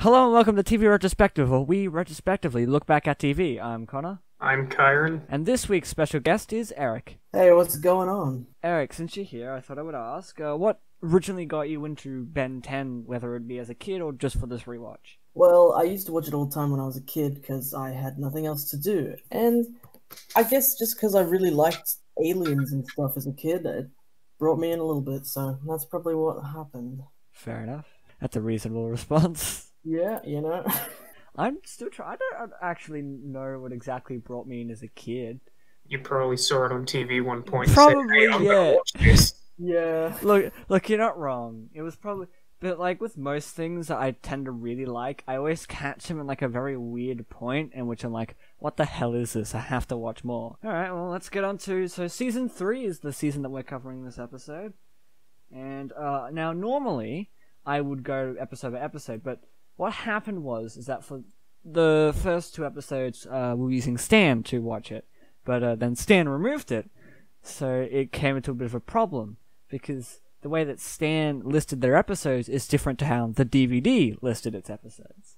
Hello and welcome to TV Retrospective, where we retrospectively look back at TV. I'm Conor, I'm Kyran. and this week's special guest is Erik. Hey, what's going on? Erik, since you're here, I thought I would ask, uh, what originally got you into Ben 10, whether it be as a kid or just for this rewatch? Well, I used to watch it all the time when I was a kid because I had nothing else to do. And I guess just because I really liked aliens and stuff as a kid, it brought me in a little bit, so that's probably what happened. Fair enough. That's a reasonable response. Yeah, you know? I'm still trying. I don't actually know what exactly brought me in as a kid. You probably saw it on TV one point. and Probably, said, hey, I'm yeah. Watch this. yeah. Look, look, you're not wrong. It was probably, but like with most things that I tend to really like, I always catch them in like a very weird point in which I'm like, what the hell is this? I have to watch more. All right, well, let's get on to so season three is the season that we're covering this episode, and uh, now normally I would go episode by episode, but what happened was is that for the first two episodes uh, we were using Stan to watch it, but uh, then Stan removed it, so it came into a bit of a problem because the way that Stan listed their episodes is different to how the DVD listed its episodes.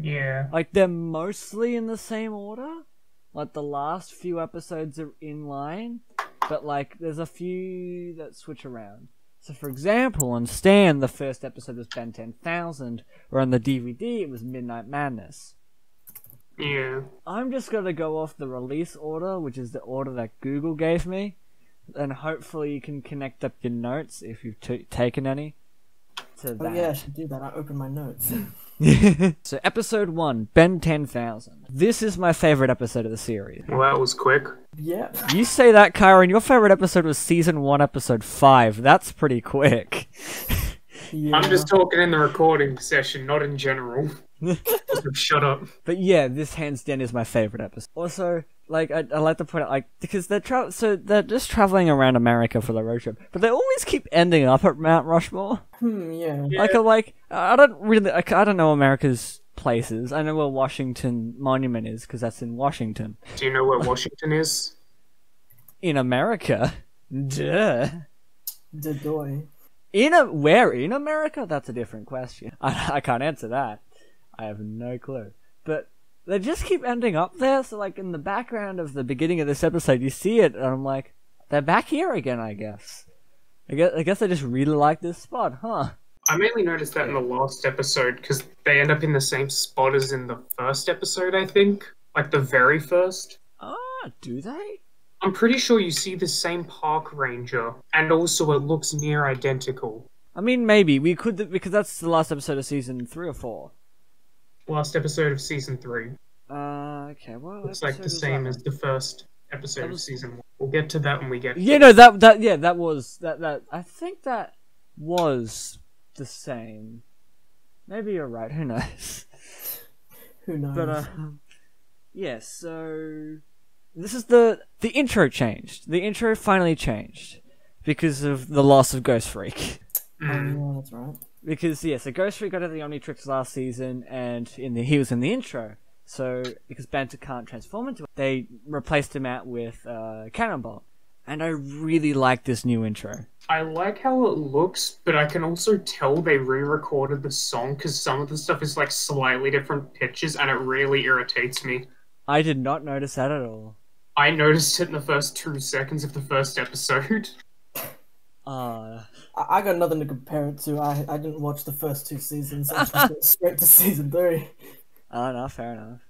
Yeah. Like they're mostly in the same order. Like the last few episodes are in line, but like there's a few that switch around. So for example, on Stan, the first episode was Ben 10,000, or on the DVD it was Midnight Madness. Yeah. I'm just gonna go off the release order, which is the order that Google gave me, and hopefully you can connect up your notes if you've t- taken any to Oh, that. yeah, I should do that. I opened my notes. so episode one, Ben ten thousand. This is my favorite episode of the series. Well, that was quick. yeah. You say that, Kyran. Your favorite episode was season one, episode five. That's pretty quick. yeah. I'm just talking in the recording session, not in general. Shut up. But yeah, this hands down is my favorite episode. Also, like I, I like to point out, like because they're tra- so they're just traveling around America for the road trip, but they always keep ending up at Mount Rushmore. Hmm, yeah. Yeah. Like, I'm like I don't really, like, I don't know America's places. I know where Washington Monument is because that's in Washington. Do you know where Washington is? In America, duh. Dedoy. In a where in America? That's a different question. I, I can't answer that. I have no clue. But they just keep ending up there. So like in the background of the beginning of this episode, you see it, and I'm like, they're back here again. I guess. I guess I guess I just really like this spot, huh? I mainly noticed that in the last episode because they end up in the same spot as in the first episode, I think. Like the very first. Ah, do they? I'm pretty sure you see the same park ranger, and also it looks near identical. I mean, maybe we could because that's the last episode of season three or four. Last episode of season three. Uh, okay. Well, Looks like the same as the first episode That of season one. We'll get to that when we get. Yeah, no, that that yeah, that was that that. I think that was the same. Maybe you're right. Who knows? Who knows? But uh, yeah. So this is the the intro changed. The intro finally changed because of the loss of Ghost Freak. Oh, Mm. yeah, that's right. Because yeah, so Ghost Freak got out of the Omnitrix last season, and in the he was in the intro. So because Ben 10 can't transform into it, they replaced him out with uh, Cannonbolt, and I really like this new intro. I like how it looks, but I can also tell they re-recorded the song because some of the stuff is like slightly different pitches, and it really irritates me. I did not notice that at all. I noticed it in the first two seconds of the first episode. Uh, I, I got nothing to compare it to. I, I didn't watch the first two seasons. I just went straight to season three. oh no, fair enough.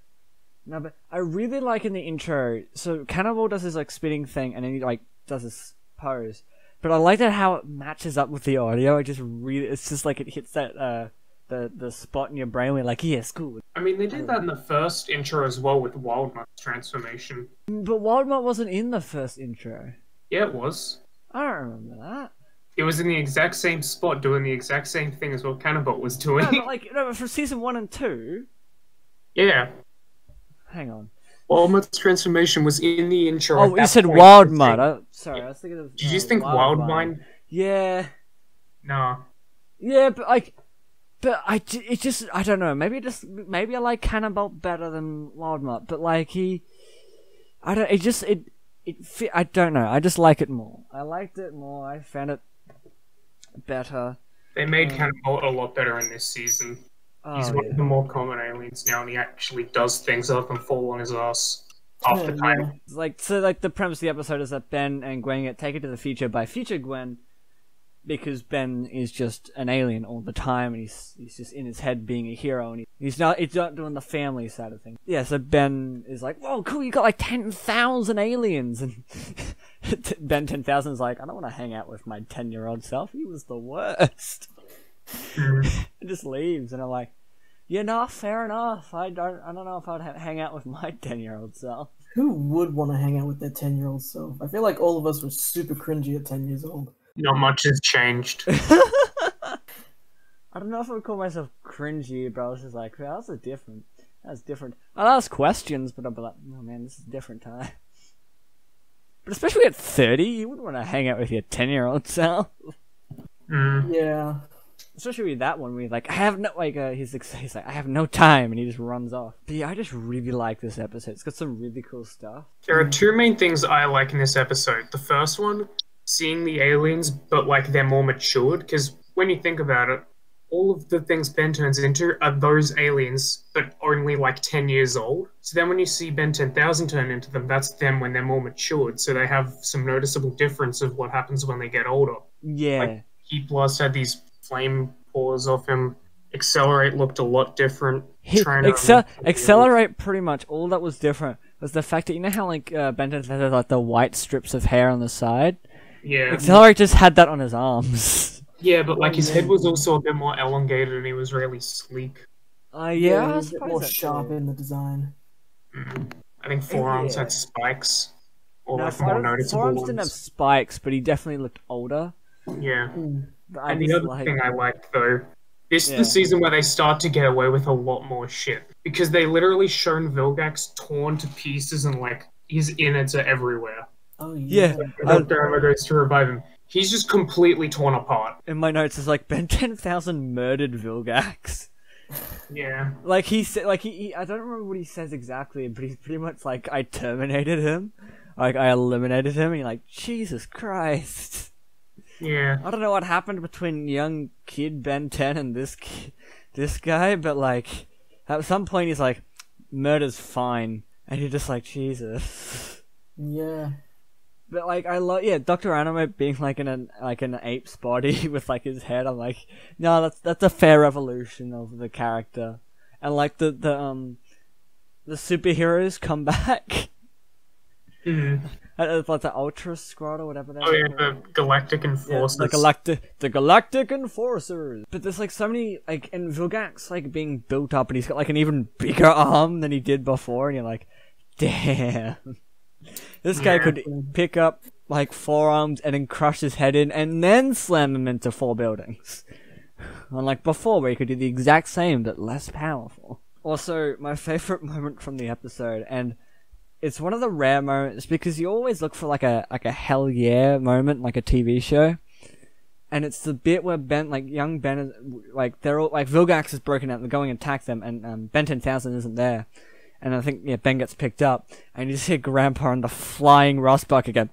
No, but I really like in the intro. So Cannonbolt does his like spinning thing, and then he like does this pose. But I like that how it matches up with the audio. I just really, it's just like it hits that uh the the spot in your brain where like yes, cool. I mean, they did that in the first intro as well with Wildmutt's transformation. But Wildmutt wasn't in the first intro. Yeah, it was. I don't remember that. It was in the exact same spot, doing the exact same thing as what Cannonbolt was doing. No, but like no, but for season one and two. yeah. Hang on. Wildmutt's transformation was in the intro. Oh, you said point. Wildmutt. I, sorry, I was thinking of. Did you uh, just think Wild Wildvine? Yeah. No. Yeah, but like, but I j- it just I don't know. Maybe it just maybe I like Cannonbolt better than Wildmutt, but like he, I don't. It just it it I don't know. I just like it more. I liked it more. I found it better. They made Um, a lot better in this season. He's one yeah. of the more common aliens now, and he actually does things other than fall on his ass half the time. yeah. Like so like the premise of the episode is that Ben and Gwen get taken to the future by future Gwen because Ben is just an alien all the time and he's he's just in his head being a hero and he, he's not he's not doing the family side of things. Yeah, so Ben is like, Whoa, cool, you got like ten thousand aliens and Ben ten thousand is like, I don't want to hang out with my ten year old self. He was the worst. Mm. and just leaves and I'm like, Yeah, no, fair enough. I don't I don't know if I'd ha- hang out with my ten year old self. Who would want to hang out with their 10 year old self? I feel like all of us were super cringy at 10 years old. Not much has changed. I don't know if I would call myself cringy, but I was just like, well, that's a different. That's different. I'll ask questions, but I'll be like, oh man, this is a different time. But especially at 30, you wouldn't want to hang out with your 10 year old self. Mm. Yeah. Especially with that one, where he's like, I have no, like, uh, he's, like, he's like, I have no time, and he just runs off. But yeah, I just really like this episode. It's got some really cool stuff. There are two main things I like in this episode. The first one, seeing the aliens, but like they're more matured, because when you think about it, all of the things Ben turns into are those aliens, but only like 10 years old. So then when you see Ben 10,000 turn into them, that's them when they're more matured. So they have some noticeable difference of what happens when they get older. Yeah. Like- Heat Blast had these flame paws off him. XLR8 looked a lot different. He, trying to accel- remember the XLR8 pretty much all that was different was the fact that you know how like uh, Ben 10 had like the white strips of hair on the side. Yeah. XLR8 just had that on his arms. Yeah, but like his Oh, head was also a bit more elongated and he was really sleek. Uh, yeah, it I was a bit suppose more sharp true. in the design. Mm. I think Four Arms Yeah. had spikes. Or No, like Fore- more noticeable Four Arms ones. didn't have spikes, but he definitely looked older. Yeah. But I And the other like, thing I liked though, this is Yeah. the season where they start to get away with a lot more shit. Because they literally shown Vilgax torn to pieces and like his innards are everywhere. Oh, Yeah. yeah. And I- Dr. Animo goes to revive him. He's just completely torn apart. in my notes is like Ben ten thousand murdered Vilgax. Yeah. Like he said, like he, he, I don't remember what he says exactly, but he's pretty much like, I terminated him, like I eliminated him, and you're like, Jesus Christ. Yeah. I don't know what happened between young kid Ben 10 and this ki- this guy, but like at some point he's like, murder's fine, and you're just like, Jesus. Yeah. But like I love, yeah, Doctor Animo being like in an like an ape's body with like his head. I'm like, no, that's that's a fair evolution of the character, and like the the um the superheroes come back. It's like the Ultra Squad or whatever. Oh yeah, the Galactic Enforcers. Yeah, the galactic, the galactic enforcers. But there's like so many like, and Vilgax like being built up, and he's got like an even bigger arm than he did before, and you're like, damn, this guy could pick up like Four Arms and then crush his head in, and then slam him into four buildings. Unlike before, where he could do the exact same but less powerful. Also, my favorite moment from the episode, and it's one of the rare moments because you always look for like a like a hell yeah moment, like a TV show. And it's the bit where Ben, like young Ben, is, like they're all like Vilgax is broken out, they're going to attack them, and um, Ben ten thousand isn't there. And I think yeah, Ben gets picked up, and you just hear Grandpa and the flying Rust Bucket again.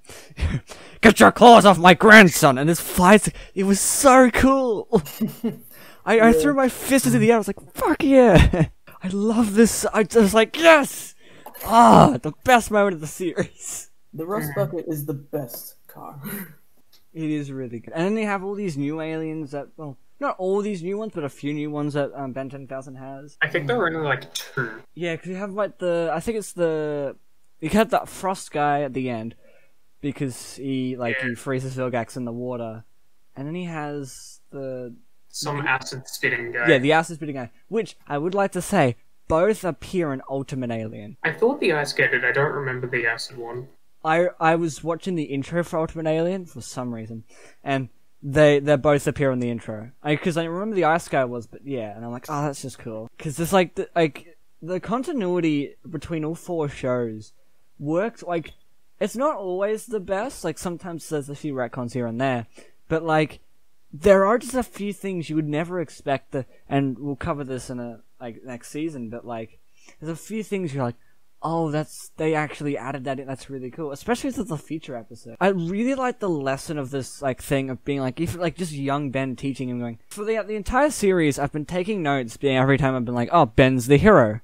Get your claws off my grandson! And this flies. It was so cool. I, I threw my fist into the air. I was like, "Fuck yeah!" I love this. I was like yes. Ah, the best moment of the series. The Rust Bucket is the best car. It is really good. And then they have all these new aliens that, well, not all these new ones, but a few new ones that um, Ben 10,000 has. I think there were only like two. Yeah, because you have like the, I think it's the, you have that Frost guy at the end, because he, like, he freezes Vilgax in the water. And then he has the, Some acid spitting guy. yeah, the acid spitting guy, which I would like to say, both appear in Ultimate Alien. I thought the ice guy did. I don't remember the acid one. I I was watching the intro for Ultimate Alien for some reason, and they they both appear in the intro. Because I, remember the ice guy was, but yeah, and I'm like, oh, that's just cool. Because it's like the, like the continuity between all four shows works. Like it's not always the best. Like sometimes there's a few retcons here and there, but like there are just a few things you would never expect. The, and we'll cover this in a like next season. But like there's a few things you're like, oh, that's they actually added that in. That's really cool, especially as it's a feature episode. I really like the lesson of this like thing of being like if like just young Ben teaching him going for the the entire series. I've been taking notes, being every time I've been like, oh, Ben's the hero.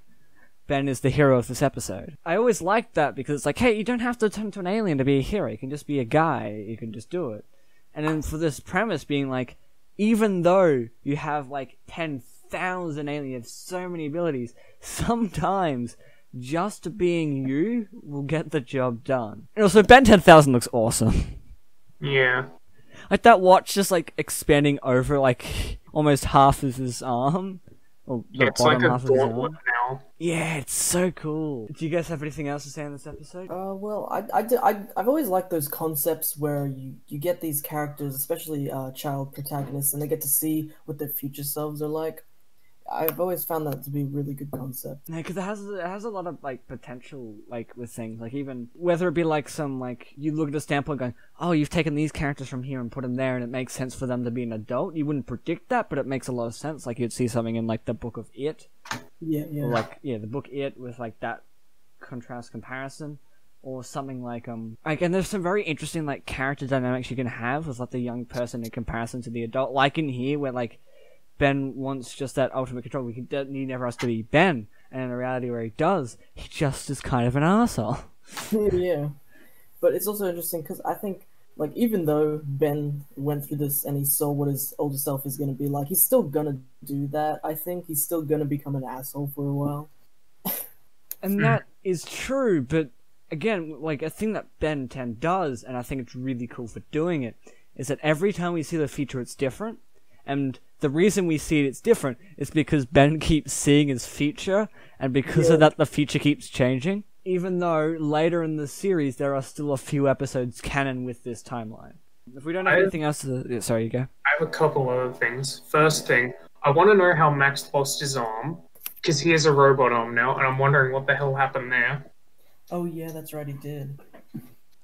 Ben is the hero of this episode. I always liked that because it's like, hey, you don't have to turn into an alien to be a hero. You can just be a guy. You can just do it. And then for this premise being like, even though you have like 10,000 aliens, so many abilities, sometimes just being you will get the job done. And also, Ben 10,000 looks awesome. Yeah. Like that watch just like expanding over like almost half of his arm. Or the yeah it's like bottom a half of his gauntlet arm. now. Yeah, it's so cool. Do you guys have anything else to say on this episode? Uh, well, I, I, I, I've always liked those concepts where you, you get these characters, especially uh, child protagonists, and they get to see what their future selves are like. I've always found that to be a really good concept. Yeah, because it has it has a lot of like potential, like with things, like even whether it be like some like you look at a standpoint going, oh, you've taken these characters from here and put them there, and it makes sense for them to be an adult. You wouldn't predict that, but it makes a lot of sense. Like you'd see something in like the book of It, Yeah, yeah. or like yeah, the book It with like that contrast comparison, or something like um like and there's some very interesting like character dynamics you can have with like the young person in comparison to the adult, like in here where like Ben wants just that ultimate control. He, doesn't never has to be Ben, and in the reality where he does, he just is kind of an asshole. yeah. But it's also interesting because I think, like, even though Ben went through this and he saw what his older self is going to be like, he's still going to do that. I think he's still going to become an asshole for a while. And that is true, but again, like a thing that Ben 10 does, and I think it's really cool for doing it, is that every time we see the feature, it's different. And the reason we see it's different is because Ben keeps seeing his future, and because Yeah. of that, the future keeps changing. Even though later in the series, there are still a few episodes canon with this timeline. If we don't have I- anything else to. yeah, Sorry, you go. I have a couple other things. First thing, I want to know how Max lost his arm because he has a robot arm now, and I'm wondering what the hell happened there. Oh, yeah, that's right, he did.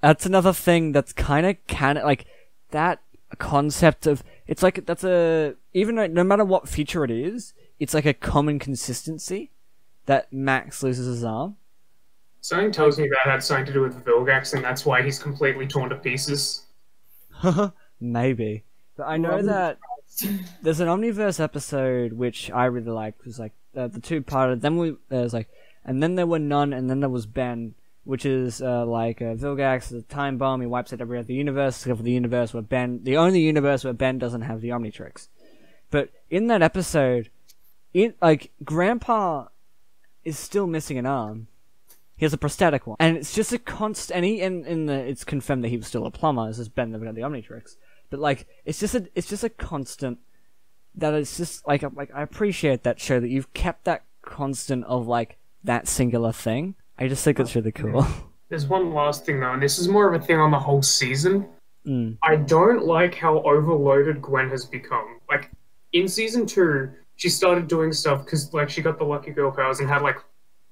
that's another thing that's kind of canon like that concept of it's like that's a even though no matter what feature it is it's like a common consistency that max loses his arm. Something tells me that had something to do with Vilgax, and that's why he's completely torn to pieces. maybe. But i know that there's an omniverse episode which i really liked was like uh, the two part of then we there's like and then there were none and then there was ben which is uh, like uh, Vilgax, the time bomb. He wipes out every other universe except for the universe where Ben, the only universe where Ben doesn't have the Omnitrix. But in that episode, like Grandpa is still missing an arm. He has a prosthetic one, and it's just a constant. And he, in, in the, it's confirmed that he was still a plumber. It's just Ben never got the Omnitrix. But like, it's just a, it's just a constant. That it's just like, like I appreciate that show that you've kept that constant of like that singular thing. I just think it's really cool. There's one last thing though, and this is more of a thing on the whole season. mm. I don't like how overloaded Gwen has become. Like in season two, she started doing stuff because like she got the lucky girl powers and had like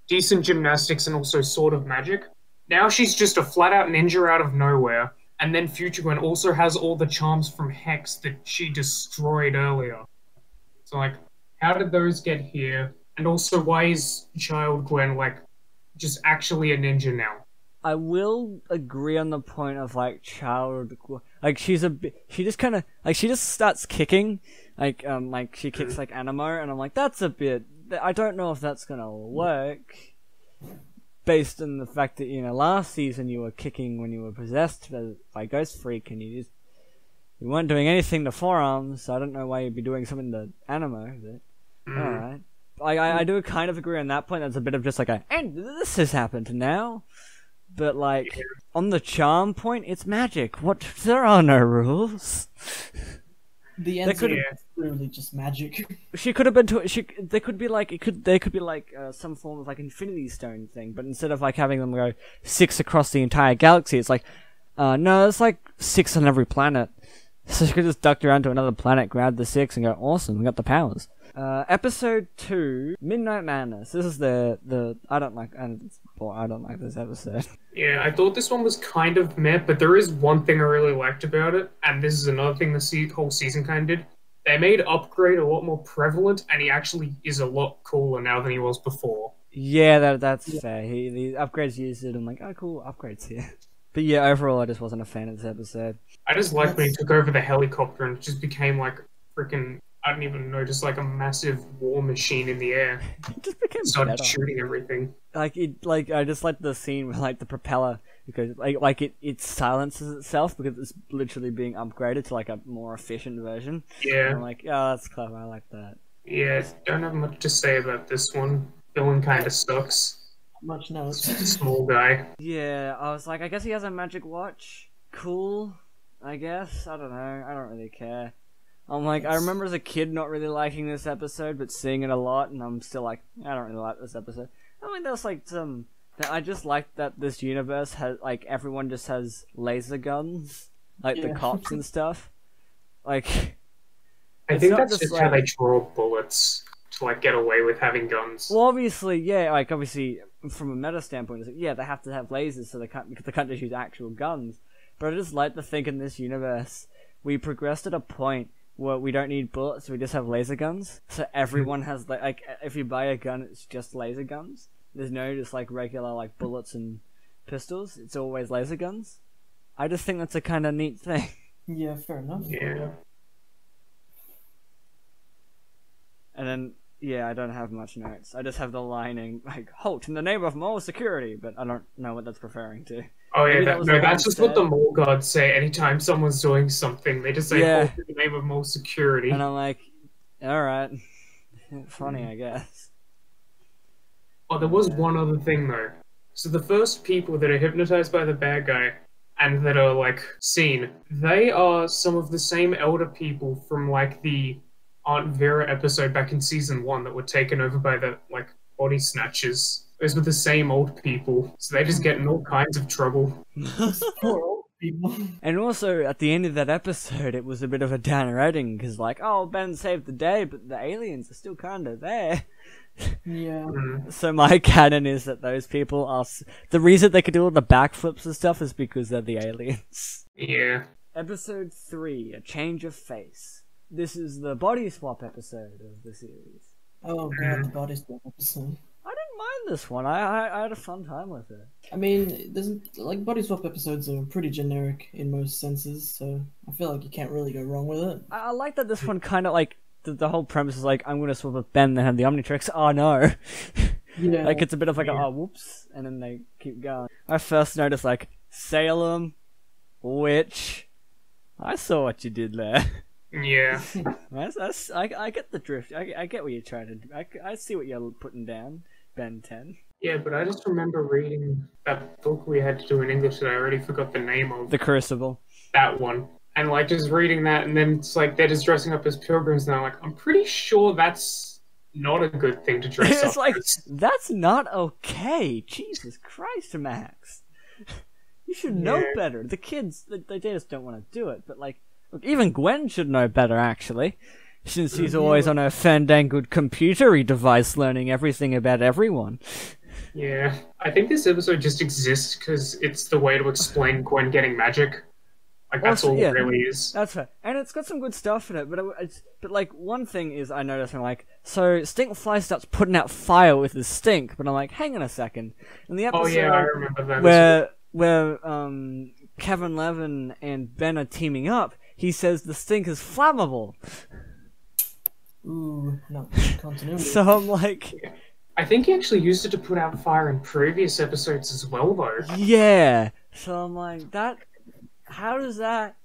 decent gymnastics and also sort of magic. Now she's just a flat out ninja out of nowhere. And then Future Gwen also has all the charms from Hex that she destroyed earlier. So like, how did those get here? And also, why is Child Gwen like just actually a ninja now? I will agree on the point of like child, like she's a she just kind of like she just starts kicking, like um like she kicks like Animo, and I'm like that's a bit. I don't know if that's gonna work, based on the fact that you know last season you were kicking when you were possessed by- by Ghost Freak, and you just you weren't doing anything to Four Arms. So I don't know why you'd be doing something to Animo. But Mm. all right. Like I, I do kind of agree on that point. That's a bit of just like a and this has happened now, but like on the charm point, it's magic. What there are no rules. The answer is literally just magic. She could have been to. She they could be like it could. They could be like uh, some form of like Infinity Stone thing, but instead of like having them go six across the entire galaxy, it's like uh no, it's like six on every planet. So she could just duck around to another planet, grab the six, and go awesome. We got the powers. Uh, episode two, Midnight Madness. This is the the I don't like and it's, boy, I don't like this episode. Yeah, I thought this one was kind of meh, but there is one thing I really liked about it, and this is another thing the se- whole season kind of did. They made Upgrade a lot more prevalent, and he actually is a lot cooler now than he was before. Yeah, that that's Yeah. fair. He the upgrades used it. I'm like, oh cool, upgrades here. But yeah, overall, I just wasn't a fan of this episode. I just like when he took over the helicopter and it just became like freaking. I don't even know, just like a massive war machine in the air. It just became Started better. shooting everything. Like it, like I just like the scene with like the propeller because like like it it silences itself because it's literally being upgraded to like a more efficient version. And Yeah, I'm like, oh, that's clever. I like that. yeah. Don't have much to say about this one. Villain kind of sucks. Much knows. Small guy. Yeah, I was like, I guess he has a magic watch. Cool, I guess. I don't know. I don't really care. I'm like, I remember as a kid not really liking this episode, but seeing it a lot, and I'm still like, I don't really like this episode. I mean, there's like some. that I just like that this universe has like everyone just has laser guns, like the cops and stuff. Like, I think that's just just how they draw bullets to like get away with having guns. well, obviously, yeah, like obviously from a meta standpoint, it's like, yeah, they have to have lasers, so they can't because they can't just use actual guns. But I just like to think in this universe, we progressed at a point where we don't need bullets, we just have laser guns. So hmm. everyone has like, like if you buy a gun, it's just laser guns. There's no just like regular like bullets and pistols. It's always laser guns. I just think that's a kind of neat thing. Yeah, fair enough. Yeah. And then yeah, I don't have much notes. I just have the lining like "Halt in the name of more security," but I don't know what that's referring to. Oh yeah, that that, no, that's just what the said. mole guards say anytime someone's doing something. They just say, Yeah. "Oh, in the name of more security." And I'm like, all right, funny, Mm. I guess. Oh, there was one other thing though. So the first people that are hypnotized by the bad guy and that are like seen, they are some of the same elder people from like the Aunt Vera episode back in season one that were taken over by the like body snatchers. Those were the same old people, so they just get in all kinds of trouble. Poor old people. And also, at the end of that episode, it was a bit of a downer ending because, like, oh, Ben saved the day, but the aliens are still kind of there. Yeah. Mm. So my canon is that those people are s- the reason they can do all the backflips and stuff is because they're the aliens. Yeah. Episode three: A Change of Face. This is the body swap episode of the series. Oh god, the body swap episode. I didn't mind this one. I I, I had a fun time with it. I mean, it doesn't like body swap episodes are pretty generic in most senses, so I feel like you can't really go wrong with it. I, I like that this one kind of like the, the whole premise is like I'm gonna swap with Ben, then have the Omnitrix. Oh no. Yeah. Like it's a bit of like a oh whoops, and then they keep going. I first noticed like Salem, Witch. I saw what you did there. Yeah. That's, that's, I, I get the drift. I, I get what you're trying to do. I, I see what you're putting down, Ben 10. Yeah, but I just remember reading that book we had to do in English that I already forgot the name of. The Crucible. that one. And like just reading that, and then it's like they're just dressing up as pilgrims now. Like I'm pretty sure that's not a good thing to dress it's up like, as. that's not okay. Jesus Christ, Max. You should know Yeah. better. The kids, they, they just don't want to do it. But like, even Gwen should know better, actually. Since she's always on her fandangled computery device learning everything about everyone. Yeah, I think this episode just exists because it's the way to explain Gwen getting magic. Like that's Also, all yeah. it really is. That's fair, and it's got some good stuff in it. But it, it's but like one thing is I noticed I'm like so Stinkfly starts putting out fire with his stink, but I'm like, hang on a second. In the episode Oh yeah, I remember that. where where um Kevin Levin and Ben are teaming up, he says the stink is flammable. Ooh, no continuity. So I'm like, well. I think he actually used it to put out fire in previous episodes as well, though. yeah. So I'm like, that. How does that?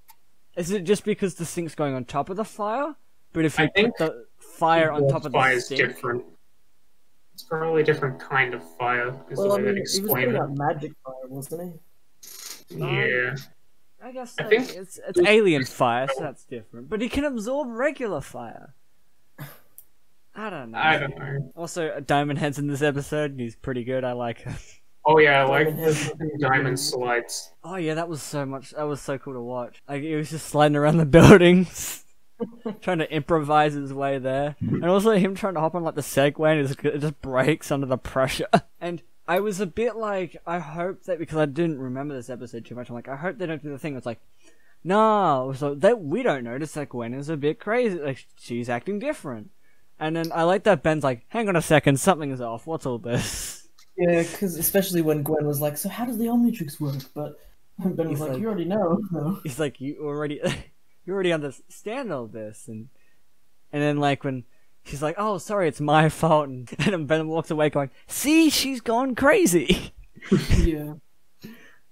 Is it just because the stink's going on top of the fire? But if I you think put the fire on top of the fire is stink, different. It's probably a different kind of fire. Is well, I the way mean, they'd he was explain putting it. magic fire, wasn't he? Yeah. I guess I think- it's it's alien fire, so that's different. But he can absorb regular fire. I don't know. I don't know. Also, Diamond Head's in this episode. and He's pretty good. I like him. Oh yeah, I like Diamond the diamond slides. Oh yeah, that was so much. That was so cool to watch. Like he was just sliding around the buildings, trying to improvise his way there, and also him trying to hop on like the Segway and it just, it just breaks under the pressure. And I was a bit like, I hope that because I didn't remember this episode too much. I'm like, I hope they don't do the thing. It's like, no, so that we don't notice that Gwen is a bit crazy. Like she's acting different. And then I like that Ben's like, hang on a second, something's off. What's all this? Yeah, because especially when Gwen was like, "So how does the Omnitrix work?" But Ben was like, like- "You already know." No. He's like, you already, you already understand all this, and and then like when she's like, oh, sorry, it's my fault, and, Ben walks away going, see, she's gone crazy. yeah.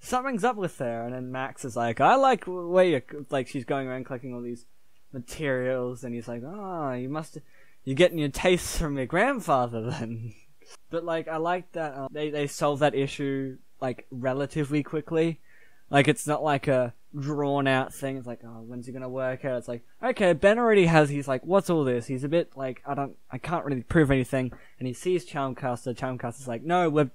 Something's up with her, and then Max is like, I like where way you like she's going around collecting all these materials, and he's like, oh, you must, you're getting your tastes from your grandfather then. But like, I like that um, they they solve that issue like relatively quickly. Like it's not like a drawn out thing. It's like, oh, when's he gonna work out? It's like, okay, Ben already has. He's like, what's all this? He's a bit like, I don't, I can't really prove anything. And he sees Charmcaster. Charmcaster's like, no, we're,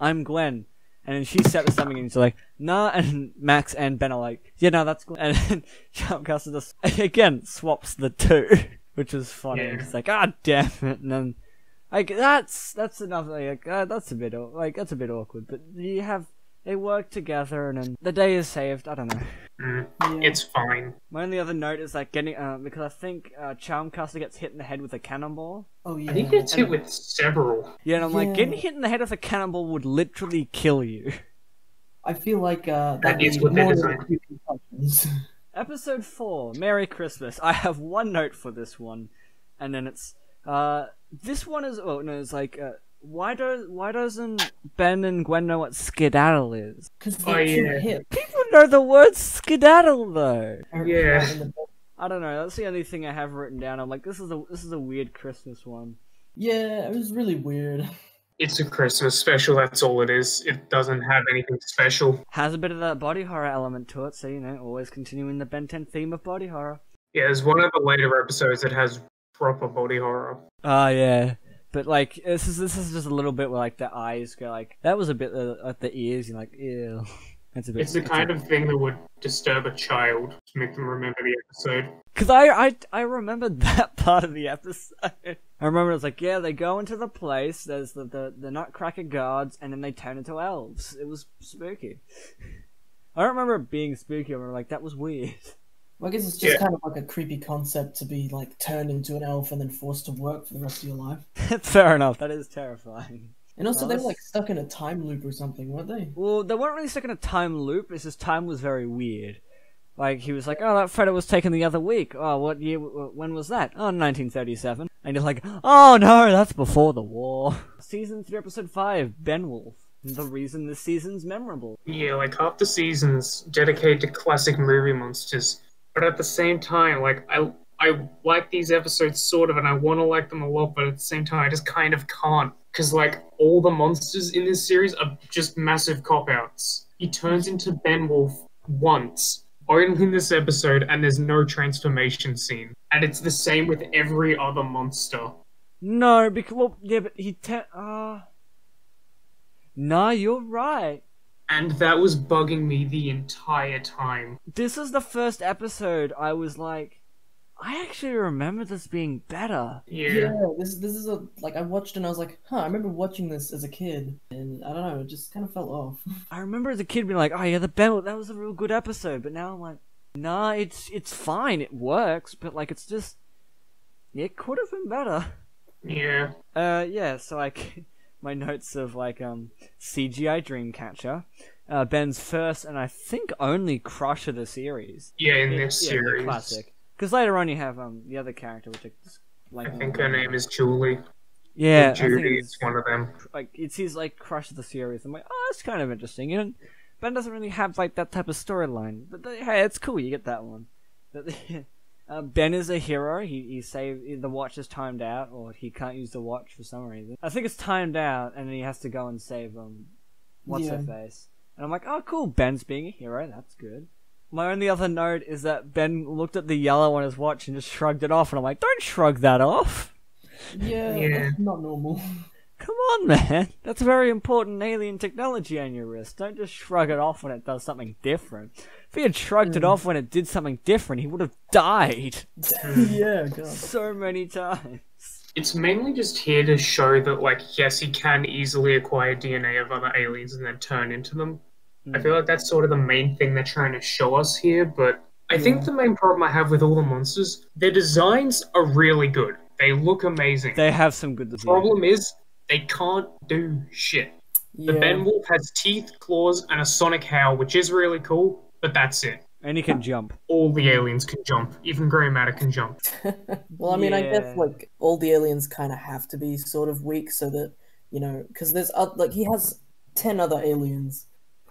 I'm Gwen. And then she said something, and he's like, nah. And Max and Ben are like, yeah, no, that's Gwen. And then Charmcaster just again swaps the two, which is funny. Yeah. It's like, ah, damn it. And then, like, that's that's enough. Like, uh, that's a bit like that's a bit awkward. But you have they work together, and then the day is saved. I don't know. Mm, yeah. it's fine. My only other note is like getting uh, because I think uh, Charmcaster gets hit in the head with a cannonball. oh yeah. I think it's hit with several. Yeah, and I'm like, getting hit in the head with a cannonball would literally kill you. I feel like uh, That that'd is be what they're more than designed. creepy. Episode four, Merry Christmas. I have one note for this one, and then it's uh, this one is oh no, it's like uh, why do why doesn't Ben and Gwen know what skedaddle is? Because Oh, they're too yeah. hip. People know the word skedaddle though. Yeah. I don't know. That's the only thing I have written down. I'm like, this is a this is a weird Christmas one. Yeah, it was really weird. It's a Christmas special, that's all it is. It doesn't have anything special. Has a bit of that body horror element to it, so you know, always continuing the Ben 10 theme of body horror. Yeah, there's one of the later episodes that has proper body horror. Oh yeah, but like this is this is just a little bit where like the eyes go like that was a bit uh, at the ears. You're like, ew. That's a bit. It's the kind of thing that would disturb a child to make them remember the episode. because I I I remembered that part of the episode. I remember it was like, yeah, they go into the place. There's the the, the Nutcracker guards, and then they turn into elves. It was spooky. I don't remember it being spooky. I remember like that was weird. Well, I guess it's just Yeah. kind of like a creepy concept to be like turned into an elf and then forced to work for the rest of your life. Fair enough. That is terrifying. And also, Well, they were like stuck in a time loop or something, weren't they? Well, they weren't really stuck in a time loop. It's just time was very weird. Like he was like, "Oh, that photo was taken the other week. Oh, what year? When was that? Oh, 1937." And you're like, "Oh no, that's before the war." Season three, episode five, Benwolf. The reason this season's memorable. Yeah, like half the season's dedicated to classic movie monsters, but at the same time, like I I like these episodes sort of, and I want to like them a lot, but at the same time, I just kind of can't because like all the monsters in this series are just massive cop outs. He turns into Ben Wolf once. Only in this episode, and there's no transformation scene. And it's the same with every other monster. No, because well, yeah, but he te- uh Nah, you're right. And that was bugging me the entire time. This is the first episode I was like, I actually remember this being better. Yeah. yeah, this this is a like I watched and I was like, huh, I remember watching this as a kid, and I don't know, it just kind of fell off. I remember as a kid being like, "Oh yeah, the bell that was a real good episode," but now I'm like, "Nah, it's it's fine, it works, but like it's just it could have been better." Yeah. Uh, yeah. So like my notes of like um CGI Dreamcatcher, uh, Ben's first and I think only crush of the series. Yeah, in this Yeah, series. classic. Because later on you have um the other character, which I like. I think her name is Julie. Yeah, Or I think Judy it's is one of them. like it's his like crush of the series. I'm like, oh, that's kind of interesting. You know, Ben doesn't really have like that type of storyline, but hey, it's cool. You get that one. But uh, Ben is a hero. He he saved the watch is timed out, or he can't use the watch for some reason. I think it's timed out, and then he has to go and save um, what's her face. And I'm like, oh, cool. Ben's being a hero. That's good. My only other note is that Ben looked at the yellow on his watch and just shrugged it off, and I'm like, don't shrug that off. Yeah, Yeah. that's not normal. Come on, man. That's a very important alien technology on your wrist. Don't just shrug it off when it does something different. If he had shrugged it hmm. off when it did something different, he would have died yeah, God. so many times. It's mainly just here to show that, like, yes, he can easily acquire DNA of other aliens and then turn into them. I feel like that's sort of the main thing they're trying to show us here, but I think the main problem I have with all the monsters, their designs are really good. They look amazing. They have some good the problem is they can't do shit. The Yeah. Ben Wolf has teeth, claws, and a sonic howl, which is really cool, but that's it. And he can jump. All the aliens can jump. Even Grey Matter can jump. well, I mean, I guess like all the aliens kind of have to be sort of weak so that you know, because there's oth- like he has ten other aliens.